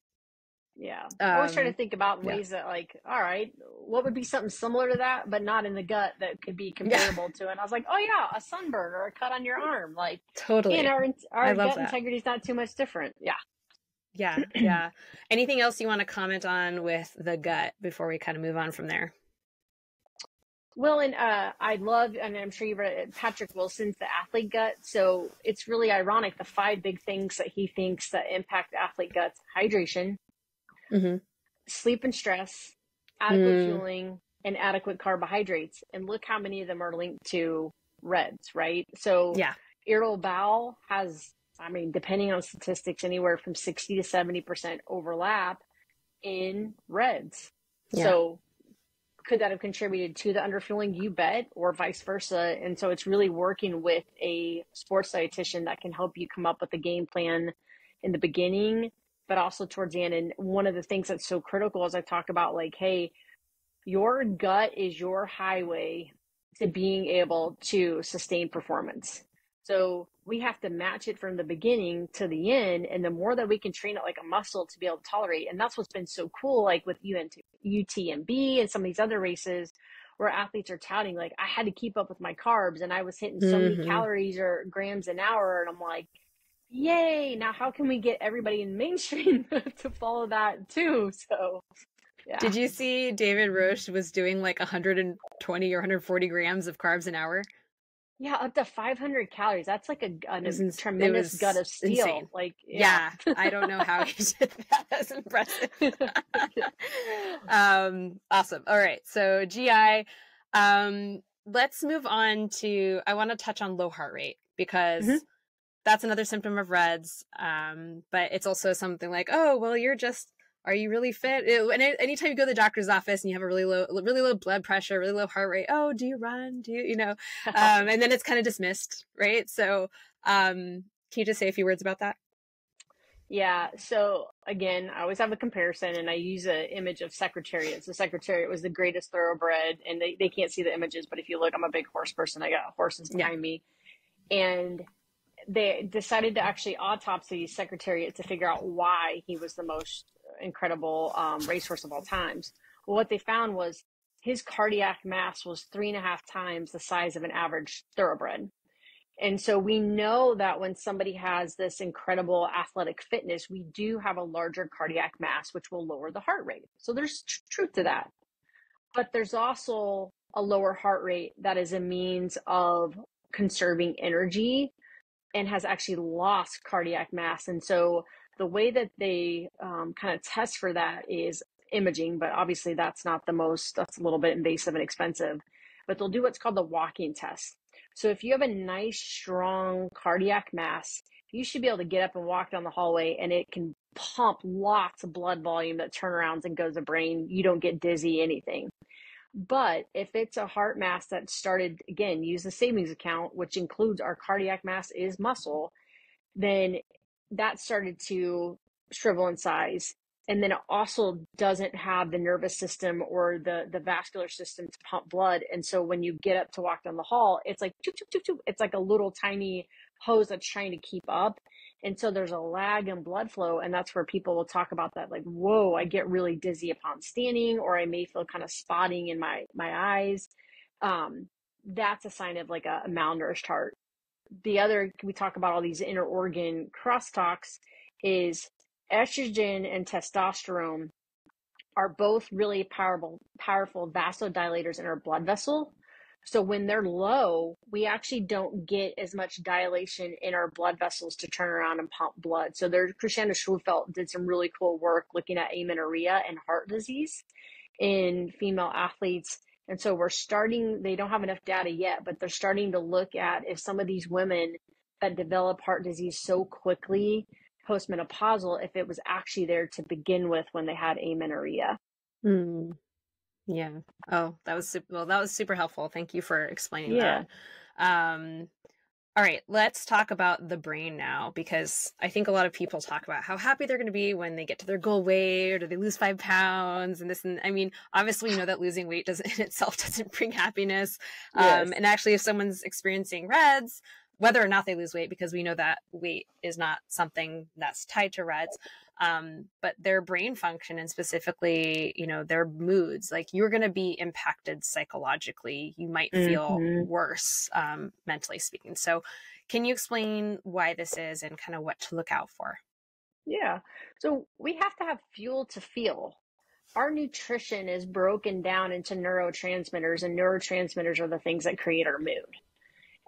Yeah. Um, I was trying to think about ways yeah. that, like, all right, what would be something similar to that, but not in the gut that could be comparable yeah. to it? And I was like, oh, yeah, a sunburn or a cut on your arm. Like, totally. And our, our gut integrity is not too much different. Yeah. Yeah, yeah. Anything else you want to comment on with the gut before we kind of move on from there? Well, and uh, I love, and I'm sure you've read Patrick Wilson's The Athlete Gut. So it's really ironic the five big things that he thinks that impact athlete guts hydration, mm-hmm. sleep and stress, adequate mm. fueling, and adequate carbohydrates. And look how many of them are linked to reds, right? So, yeah. irritable bowel has I mean, depending on statistics, anywhere from 60 to 70% overlap in reds. Yeah. So could that have contributed to the underfueling? You bet, or vice versa. And so it's really working with a sports dietitian that can help you come up with a game plan in the beginning, but also towards the end. And one of the things that's so critical as I talk about, like, hey, your gut is your highway to being able to sustain performance. So we have to match it from the beginning to the end. And the more that we can train it like a muscle to be able to tolerate, and that's what's been so cool, like with UNT, UTMB and some of these other races where athletes are touting, like, I had to keep up with my carbs and I was hitting so mm-hmm. many calories or grams an hour. And I'm like, yay! Now, how can we get everybody in mainstream to follow that too? So, yeah. Did you see David Roche was doing like 120 or 140 grams of carbs an hour? Yeah, up to 500 calories. That's like a, a ins- tremendous gut of steel. Insane. Like, yeah. yeah. I don't know how he did that. That's impressive. um, awesome. All right. So GI. Um, let's move on to. I want to touch on low heart rate because mm-hmm. that's another symptom of RED-S. Um, but it's also something like, oh, well, you're just are you really fit? And anytime you go to the doctor's office and you have a really low, really low blood pressure, really low heart rate, oh, do you run? Do you, you know? Um, and then it's kind of dismissed, right? So, um, can you just say a few words about that? Yeah. So again, I always have a comparison, and I use an image of Secretariat. So Secretariat was the greatest thoroughbred, and they, they can't see the images, but if you look, I'm a big horse person. I got horses behind yeah. me, and they decided to actually autopsy Secretariat to figure out why he was the most incredible um, racehorse of all times. Well, what they found was his cardiac mass was three and a half times the size of an average thoroughbred. And so we know that when somebody has this incredible athletic fitness, we do have a larger cardiac mass, which will lower the heart rate. So there's tr- truth to that. But there's also a lower heart rate that is a means of conserving energy and has actually lost cardiac mass. And so the way that they um, kind of test for that is imaging, but obviously that's not the most, that's a little bit invasive and expensive. But they'll do what's called the walking test. So if you have a nice, strong cardiac mass, you should be able to get up and walk down the hallway and it can pump lots of blood volume that turnarounds and goes to brain. You don't get dizzy, anything. But if it's a heart mass that started, again, use the savings account, which includes our cardiac mass is muscle, then that started to shrivel in size. And then it also doesn't have the nervous system or the the vascular system to pump blood. And so when you get up to walk down the hall it's like choop, choop, choop, choop. it's like a little tiny hose that's trying to keep up. And so there's a lag in blood flow and that's where people will talk about that like whoa i get really dizzy upon standing or i may feel kind of spotting in my my eyes. Um, that's a sign of like a, a malnourished heart the other we talk about all these inner organ crosstalks is estrogen and testosterone are both really powerful powerful vasodilators in our blood vessel. So when they're low we actually don't get as much dilation in our blood vessels to turn around and pump blood. So there Christiane Schulfelt did some really cool work looking at amenorrhea and heart disease in female athletes and so we're starting, they don't have enough data yet, but they're starting to look at if some of these women that develop heart disease so quickly postmenopausal, if it was actually there to begin with when they had amenorrhea. Mm. Yeah. Oh, that was super, well, that was super helpful. Thank you for explaining yeah. that. Um, all right, let's talk about the brain now because I think a lot of people talk about how happy they're going to be when they get to their goal weight or they lose five pounds and this. And I mean, obviously, you know that losing weight doesn't in itself doesn't bring happiness. Yes. Um, and actually, if someone's experiencing RED-S, whether or not they lose weight, because we know that weight is not something that's tied to RED-S, um, but their brain function and specifically, you know, their moods, like you're going to be impacted psychologically. You might feel mm-hmm. worse, um, mentally speaking. So, can you explain why this is and kind of what to look out for? Yeah. So, we have to have fuel to feel. Our nutrition is broken down into neurotransmitters, and neurotransmitters are the things that create our mood.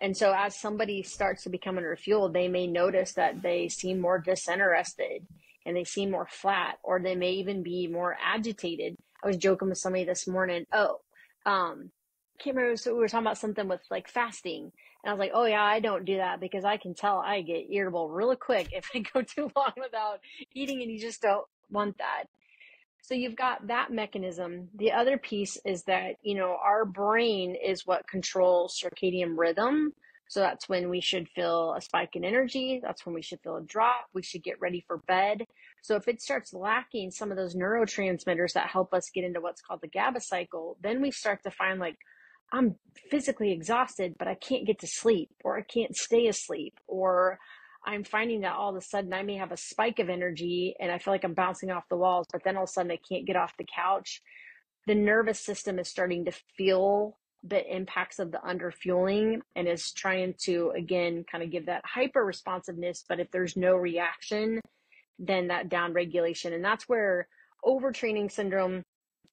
And so, as somebody starts to become refueled, they may notice that they seem more disinterested and they seem more flat, or they may even be more agitated. I was joking with somebody this morning. Oh, um, can't remember. So we were talking about something with like fasting, and I was like, "Oh yeah, I don't do that because I can tell I get irritable really quick if I go too long without eating, and you just don't want that." So you've got that mechanism. The other piece is that, you know, our brain is what controls circadian rhythm. So that's when we should feel a spike in energy. That's when we should feel a drop. We should get ready for bed. So if it starts lacking some of those neurotransmitters that help us get into what's called the GABA cycle, then we start to find like, I'm physically exhausted, but I can't get to sleep or I can't stay asleep or I'm finding that all of a sudden I may have a spike of energy and I feel like I'm bouncing off the walls, but then all of a sudden I can't get off the couch. The nervous system is starting to feel the impacts of the underfueling and is trying to again kind of give that hyper responsiveness but if there's no reaction then that down regulation and that's where overtraining syndrome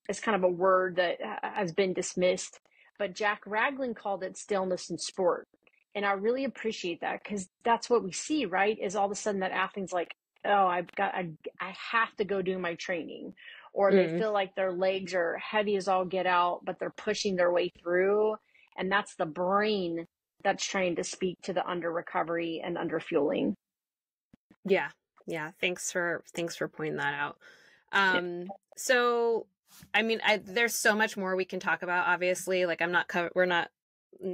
is kind of a word that uh, has been dismissed but Jack Raglin called it staleness in sport and i really appreciate that because that's what we see right is all of a sudden that athlete's like oh i've got I, I have to go do my training or they mm. feel like their legs are heavy as all get out, but they're pushing their way through. And that's the brain that's trying to speak to the under recovery and under fueling. Yeah. Yeah. Thanks for, thanks for pointing that out. Um, yeah. so, I mean, I, there's so much more we can talk about, obviously, like I'm not, co- we're not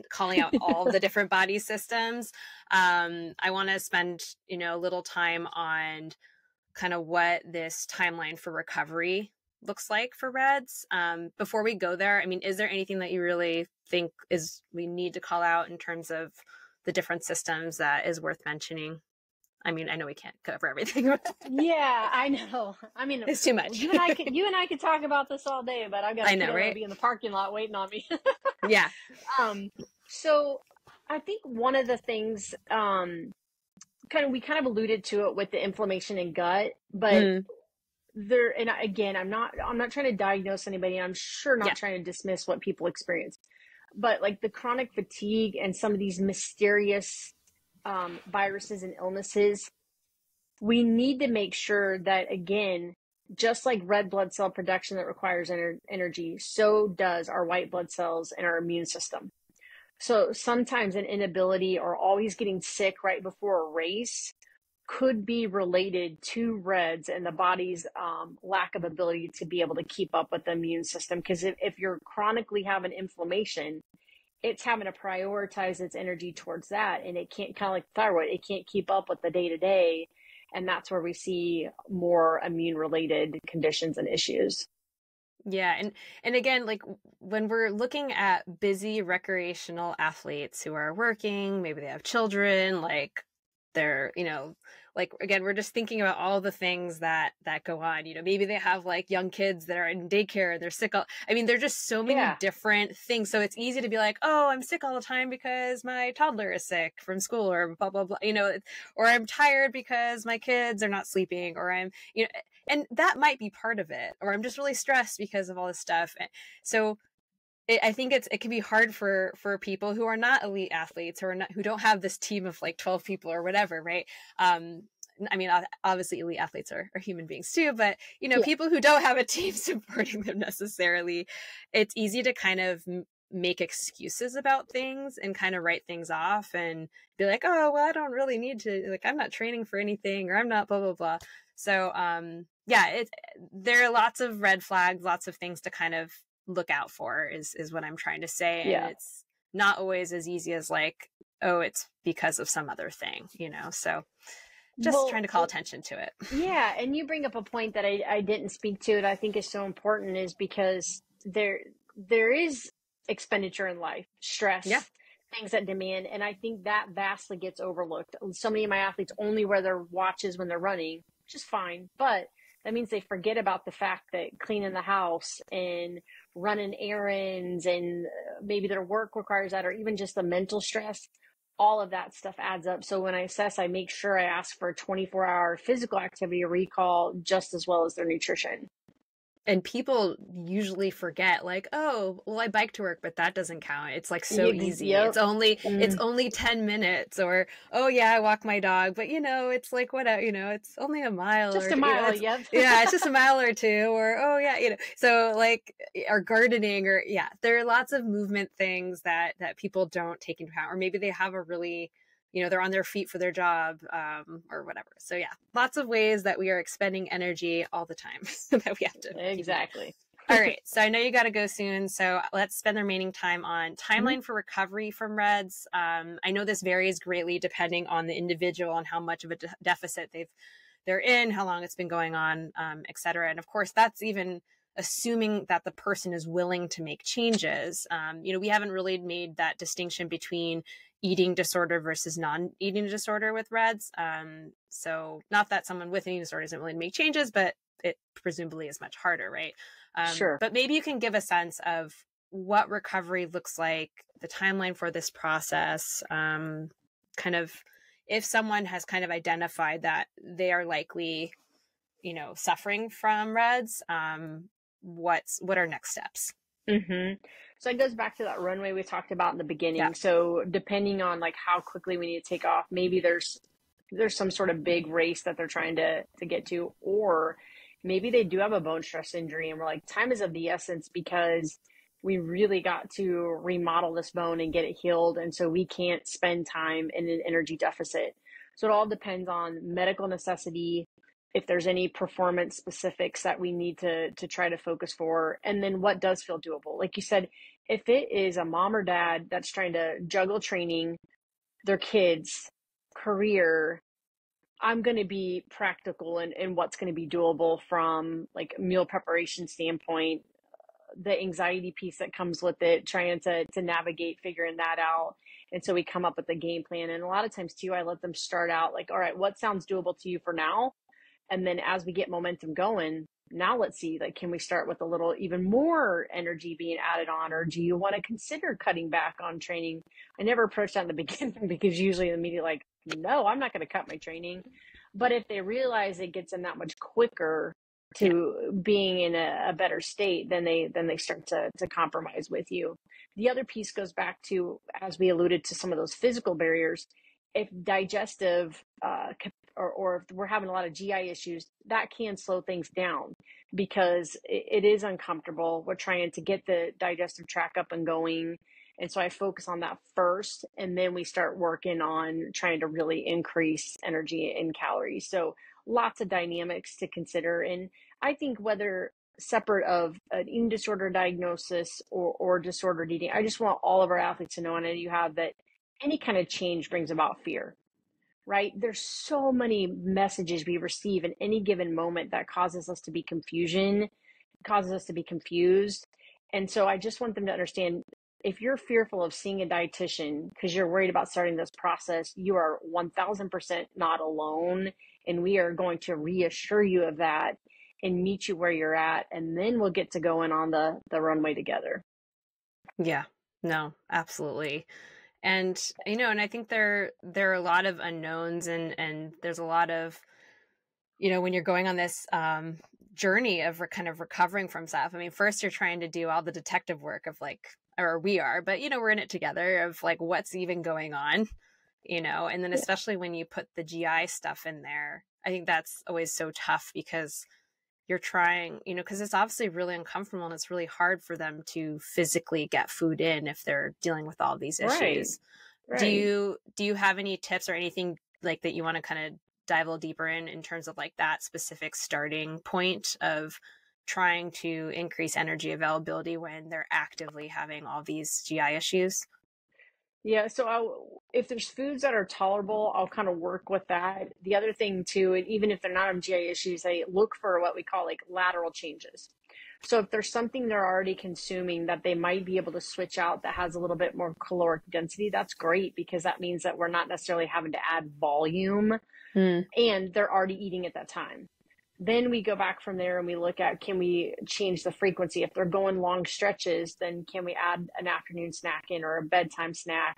calling out all the different body systems. Um, I want to spend, you know, a little time on kind of what this timeline for recovery looks like for Reds. Um, before we go there, I mean, is there anything that you really think is we need to call out in terms of the different systems that is worth mentioning? I mean, I know we can't cover everything. yeah, I know. I mean, it's too much. you and I could, you and I could talk about this all day, but I've got I know, right? be in the parking lot waiting on me. yeah. Um. So, I think one of the things um kind of we kind of alluded to it with the inflammation in gut, but mm. there and again, I'm not I'm not trying to diagnose anybody. I'm sure not yeah. trying to dismiss what people experience, but like the chronic fatigue and some of these mysterious um, viruses and illnesses, we need to make sure that again. Just like red blood cell production that requires ener- energy, so does our white blood cells and our immune system. So sometimes an inability or always getting sick right before a race could be related to reds and the body's um, lack of ability to be able to keep up with the immune system. Because if, if you're chronically having inflammation, it's having to prioritize its energy towards that. And it can't, kind of like thyroid, it can't keep up with the day to day. And that's where we see more immune related conditions and issues. Yeah, and and again, like when we're looking at busy recreational athletes who are working, maybe they have children, like they're, you know, like again, we're just thinking about all the things that that go on. You know, maybe they have like young kids that are in daycare, and they're sick all I mean, there's just so many yeah. different things. So it's easy to be like, "Oh, I'm sick all the time because my toddler is sick from school or blah blah blah." You know, or I'm tired because my kids are not sleeping or I'm, you know, and that might be part of it or i'm just really stressed because of all this stuff so it, i think it's it can be hard for for people who are not elite athletes who are not who don't have this team of like 12 people or whatever right um I mean, obviously, elite athletes are, are human beings too, but you know, yeah. people who don't have a team supporting them necessarily, it's easy to kind of make excuses about things and kind of write things off and be like, oh, well, I don't really need to, like, I'm not training for anything or I'm not blah, blah, blah. So, um, yeah, it, there are lots of red flags, lots of things to kind of look out for is, is what I'm trying to say. And yeah. it's not always as easy as like, oh, it's because of some other thing, you know? So just well, trying to call attention to it. Yeah. And you bring up a point that I, I didn't speak to that I think is so important is because there, there is expenditure in life, stress. Yeah things that demand and i think that vastly gets overlooked so many of my athletes only wear their watches when they're running which is fine. But that means they forget about the fact that cleaning the house and running errands and uh, maybe their work requires that, or even just the mental stress. All of that stuff adds up. So when I assess, I make sure I ask for a 24 hour physical activity recall just as well as their nutrition and people usually forget like oh well i bike to work but that doesn't count it's like so easy it's only mm. it's only 10 minutes or oh yeah i walk my dog but you know it's like whatever you know it's only a mile just or, a mile you know, yep. yeah it's just a mile or two or oh yeah you know so like or gardening or yeah there are lots of movement things that that people don't take into account or maybe they have a really you know they're on their feet for their job um, or whatever. So yeah lots of ways that we are expending energy all the time that we have to exactly. All right so i know you got to go soon so let's spend the remaining time on mm-hmm. timeline mm-hmm. for recovery from reds. Um, i know this varies greatly depending on the individual and how much of a de- deficit they've they're in how long it's been going on um, et cetera. And of course that's even assuming that the person is willing to make changes. Um, you know we haven't really made that distinction between eating disorder versus non-eating disorder with reds um, so not that someone with an eating disorder isn't willing to make changes but it presumably is much harder right um, sure but maybe you can give a sense of what recovery looks like, the timeline for this process, um, kind of if someone has kind of identified that they are likely, you know, suffering from RED-S, um, what's what are next steps? Mm-hmm. So it goes back to that runway we talked about in the beginning. Yeah. So depending on like how quickly we need to take off, maybe there's there's some sort of big race that they're trying to to get to, or maybe they do have a bone stress injury and we're like, time is of the essence because we really got to remodel this bone and get it healed. And so we can't spend time in an energy deficit. So it all depends on medical necessity, if there's any performance specifics that we need to to try to focus for and then what does feel doable. Like you said if it is a mom or dad that's trying to juggle training their kids career i'm going to be practical and in what's going to be doable from like meal preparation standpoint uh, the anxiety piece that comes with it trying to to navigate figuring that out. And so we come up with a game plan. And a lot of times too i let them start out like all right what sounds doable to you for now and then as we get momentum going now let's see like can we start with a little even more energy being added on? Or do you want to consider cutting back on training? I never approach that in the beginning because usually the media like no i'm not going to cut my training. But if they realize it gets them that much quicker to being in a, a, better state then they then they start to to compromise with you. The other piece goes back to as we alluded to some of those physical barriers if digestive uh, or, or if we're having a lot of GI issues, that can slow things down because it, it is uncomfortable. We're trying to get the digestive tract up and going. And so I focus on that first, and then we start working on trying to really increase energy and calories. So lots of dynamics to consider. And I think whether separate of an eating disorder diagnosis or, or disordered eating, I just want all of our athletes to know, and you have that any kind of change brings about fear right? There's so many messages we receive in any given moment that causes us to be confusion, causes us to be confused. And so I just want them to understand if you're fearful of seeing a dietitian because you're worried about starting this process, you are 1000% not alone. And we are going to reassure you of that and meet you where you're at. And then we'll get to going on the, the runway together. Yeah, no, absolutely and you know and i think there there are a lot of unknowns and and there's a lot of you know when you're going on this um journey of re- kind of recovering from stuff i mean first you're trying to do all the detective work of like or we are but you know we're in it together of like what's even going on you know and then especially when you put the gi stuff in there i think that's always so tough because you're trying, you know, because it's obviously really uncomfortable and it's really hard for them to physically get food in if they're dealing with all these issues. Right. Right. Do you do you have any tips or anything like that you want to kind of dive a little deeper in in terms of like that specific starting point of trying to increase energy availability when they're actively having all these GI issues? Yeah, so I'll, if there's foods that are tolerable, I'll kind of work with that. The other thing too, and even if they're not on GI issues, I look for what we call like lateral changes. So if there's something they're already consuming that they might be able to switch out that has a little bit more caloric density, that's great because that means that we're not necessarily having to add volume mm. and they're already eating at that time. Then we go back from there and we look at can we change the frequency? If they're going long stretches, then can we add an afternoon snack in or a bedtime snack?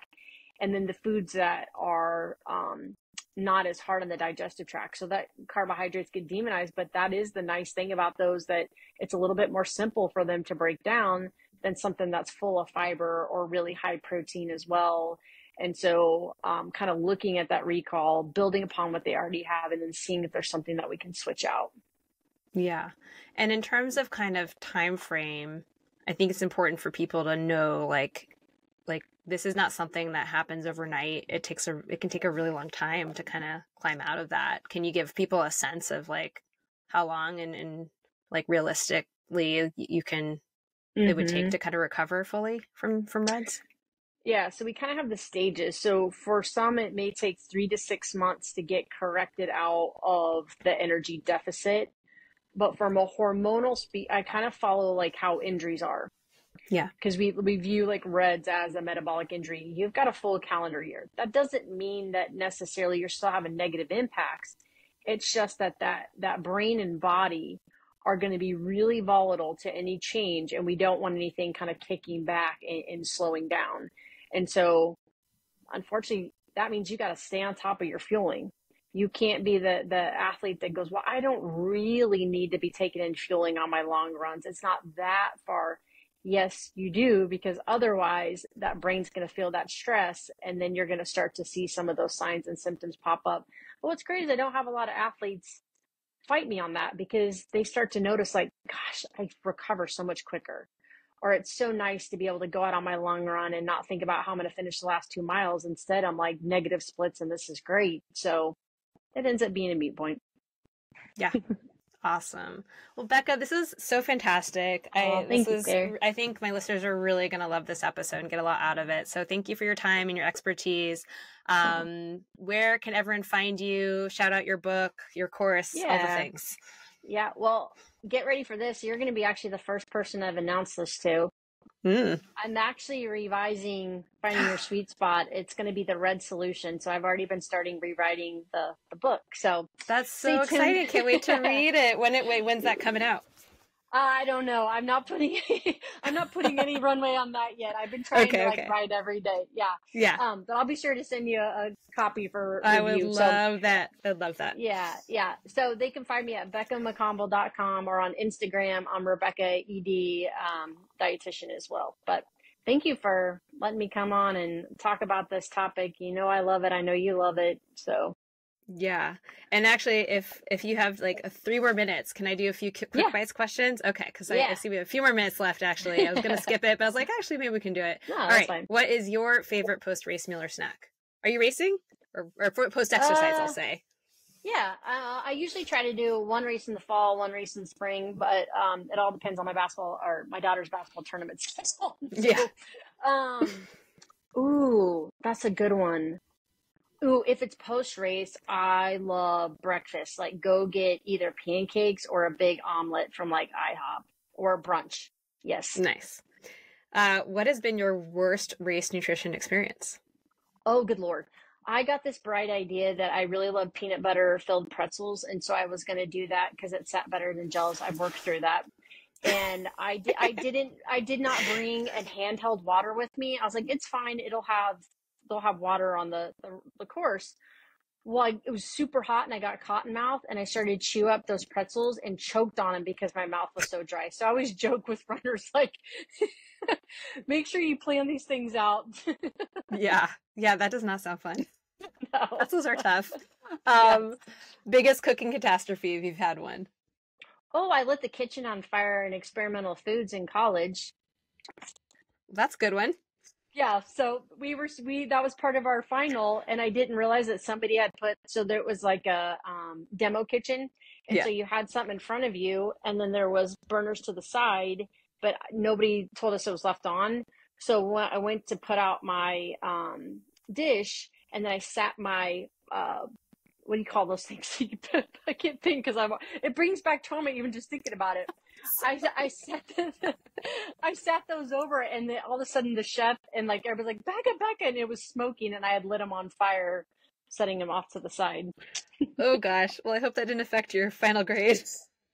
And then the foods that are um, not as hard on the digestive tract. So that carbohydrates get demonized, but that is the nice thing about those that it's a little bit more simple for them to break down than something that's full of fiber or really high protein as well. And so, um, kind of looking at that recall, building upon what they already have, and then seeing if there's something that we can switch out. Yeah, and in terms of kind of time frame, I think it's important for people to know, like, like this is not something that happens overnight. It takes a, it can take a really long time to kind of climb out of that. Can you give people a sense of like how long and, and like realistically you can mm-hmm. it would take mm-hmm. to kind of recover fully from from RED-S? Yeah, so we kind of have the stages. So for some, it may take three to six months to get corrected out of the energy deficit. But from a hormonal speed, I kind of follow like how injuries are. Yeah. Because we, we view like RED-S as a metabolic injury. You've got a full calendar year. That doesn't mean that necessarily you're still having negative impacts. It's just that that, that brain and body are going to be really volatile to any change, and we don't want anything kind of kicking back and, and slowing down. And so, unfortunately, that means you got to stay on top of your fueling. You can't be the the athlete that goes, well, I don't really need to be taking in fueling on my long runs. It's not that far. Yes, you do, because otherwise that brain's going to feel that stress, and then you're going to start to see some of those signs and symptoms pop up. But what's great is I don't have a lot of athletes fight me on that because they start to notice, like, gosh, I recover so much quicker or it's so nice to be able to go out on my long run and not think about how I'm going to finish the last two miles. Instead, I'm like negative splits and this is great. So it ends up being a meet point. Yeah. awesome. Well, Becca, this is so fantastic. Oh, I this is you, I think my listeners are really going to love this episode and get a lot out of it. So thank you for your time and your expertise. Um, where can everyone find you? Shout out your book, your course, yeah. all the things. Yeah, well, get ready for this. You're going to be actually the first person I've announced this to. Mm. I'm actually revising Finding Your Sweet Spot. It's going to be the red solution. So I've already been starting rewriting the, the book. So that's so exciting. Can't wait to read it. When it wait, when's that coming out? I don't know. I'm not putting I'm not putting any runway on that yet. I've been trying okay, to like okay. write every day. Yeah. Yeah. Um, but I'll be sure to send you a, a copy for I would love so, that. I'd love that. Yeah, yeah. So they can find me at beccamcconville.com or on Instagram. I'm Rebecca Ed, um, dietitian as well. But thank you for letting me come on and talk about this topic. You know I love it. I know you love it. So yeah. And actually, if if you have like three more minutes, can I do a few quick yeah. bites questions? Okay, because yeah. I, I, see we have a few more minutes left. Actually, I was going to skip it, but I was like, actually, maybe we can do it. No, All right. Fine. What is your favorite post race meal or snack? Are you racing or, or post exercise? Uh, I'll say. Yeah, uh, I usually try to do one race in the fall, one race in spring, but um, it all depends on my basketball or my daughter's basketball tournament so, yeah. Um, ooh, that's a good one. Ooh, if it's post race, I love breakfast. Like go get either pancakes or a big omelet from like IHOP or brunch. Yes. Nice. Uh, what has been your worst race nutrition experience? Oh, good lord. I got this bright idea that I really love peanut butter filled pretzels, and so I was going to do that because it sat better than gels. I've worked through that, and I di- I didn't I did not bring a handheld water with me. I was like, it's fine. It'll have they'll have water on the, the, the course. Well, I, it was super hot and I got cotton mouth and I started chew up those pretzels and choked on them because my mouth was so dry. So I always joke with runners like, make sure you plan these things out. yeah. Yeah. That does not sound fun. No. Pretzels are tough. Um, yes. Biggest cooking catastrophe if you've had one. Oh, I lit the kitchen on fire in experimental foods in college. That's a good one yeah so we were we that was part of our final and i didn't realize that somebody had put so there was like a um, demo kitchen and yeah. so you had something in front of you and then there was burners to the side but nobody told us it was left on so when i went to put out my um, dish and then i sat my uh, what do you call those things? I can't think because I'm. It brings back trauma even just thinking about it. I I sat I sat those over, and then all of a sudden the chef and like everybody's like Becca, Becca, and it was smoking, and I had lit them on fire, setting them off to the side. oh gosh! Well, I hope that didn't affect your final grade.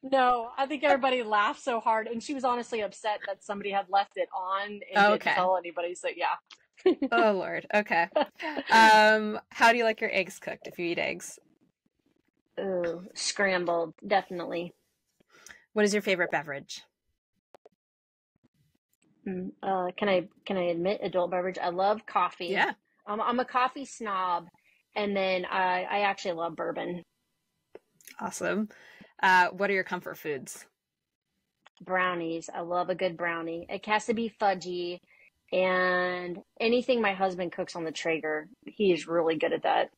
No, I think everybody laughed so hard, and she was honestly upset that somebody had left it on and oh, okay. didn't tell anybody. So yeah. oh lord. Okay. Um, how do you like your eggs cooked? If you eat eggs. Ooh, scrambled, definitely. What is your favorite beverage? Mm, uh, can I can I admit adult beverage? I love coffee. Yeah, um, I'm a coffee snob, and then I I actually love bourbon. Awesome. Uh, what are your comfort foods? Brownies. I love a good brownie. It has to be fudgy, and anything my husband cooks on the Traeger, he's really good at that.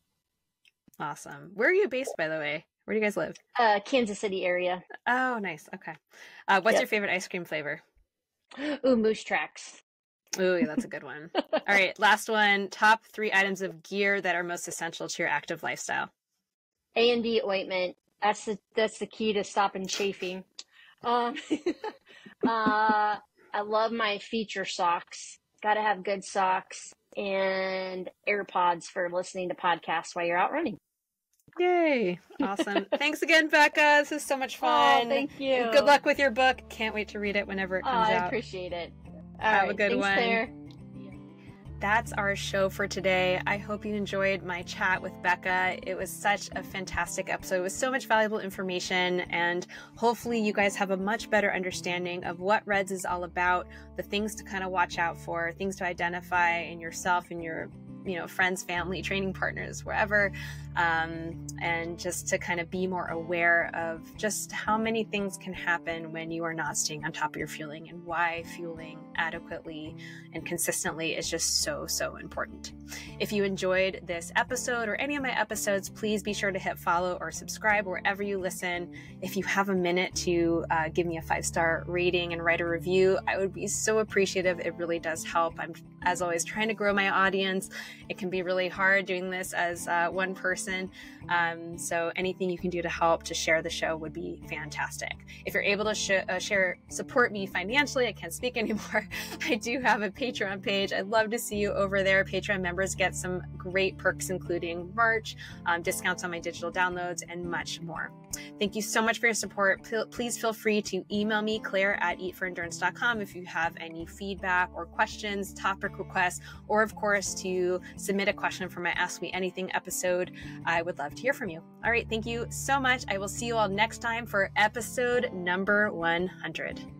Awesome. Where are you based, by the way? Where do you guys live? Uh, Kansas City area. Oh, nice. Okay. Uh, what's yep. your favorite ice cream flavor? Ooh, Moose Tracks. Ooh, yeah, that's a good one. All right, last one. Top three items of gear that are most essential to your active lifestyle. A and D ointment. That's the that's the key to stopping chafing. Um, uh, I love my Feetures socks. Got to have good socks and AirPods for listening to podcasts while you're out running. Yay. Awesome. Thanks again, Becca. This is so much oh, fun. Oh, thank you. Good luck with your book. Can't wait to read it whenever it oh, comes oh, out. I appreciate it. All Have right, a good thanks, one. Claire that's our show for today. I hope you enjoyed my chat with Becca. It was such a fantastic episode with so much valuable information, and hopefully, you guys have a much better understanding of what REDs is all about, the things to kind of watch out for, things to identify in yourself and your you know friends family training partners wherever um, and just to kind of be more aware of just how many things can happen when you are not staying on top of your fueling and why fueling adequately and consistently is just so so important. If you enjoyed this episode or any of my episodes please be sure to hit follow or subscribe wherever you listen. If you have a minute to uh, give me a five star rating and write a review i would be so appreciative. It really does help. I'm as always trying to grow my audience. It can be really hard doing this as uh, one person. Um, so anything you can do to help to share the show would be fantastic. If you're able to sh- uh, share, support me financially, I can't speak anymore. I do have a Patreon page. I'd love to see you over there. Patreon members get some great perks, including merch, um, discounts on my digital downloads, and much more. Thank you so much for your support. P- please feel free to email me, Claire at eatforendurance.com, if you have any feedback or questions, topic requests, or of course to submit a question for my Ask Me Anything episode. I would love to hear from you. All right, thank you so much. I will see you all next time for episode number 100.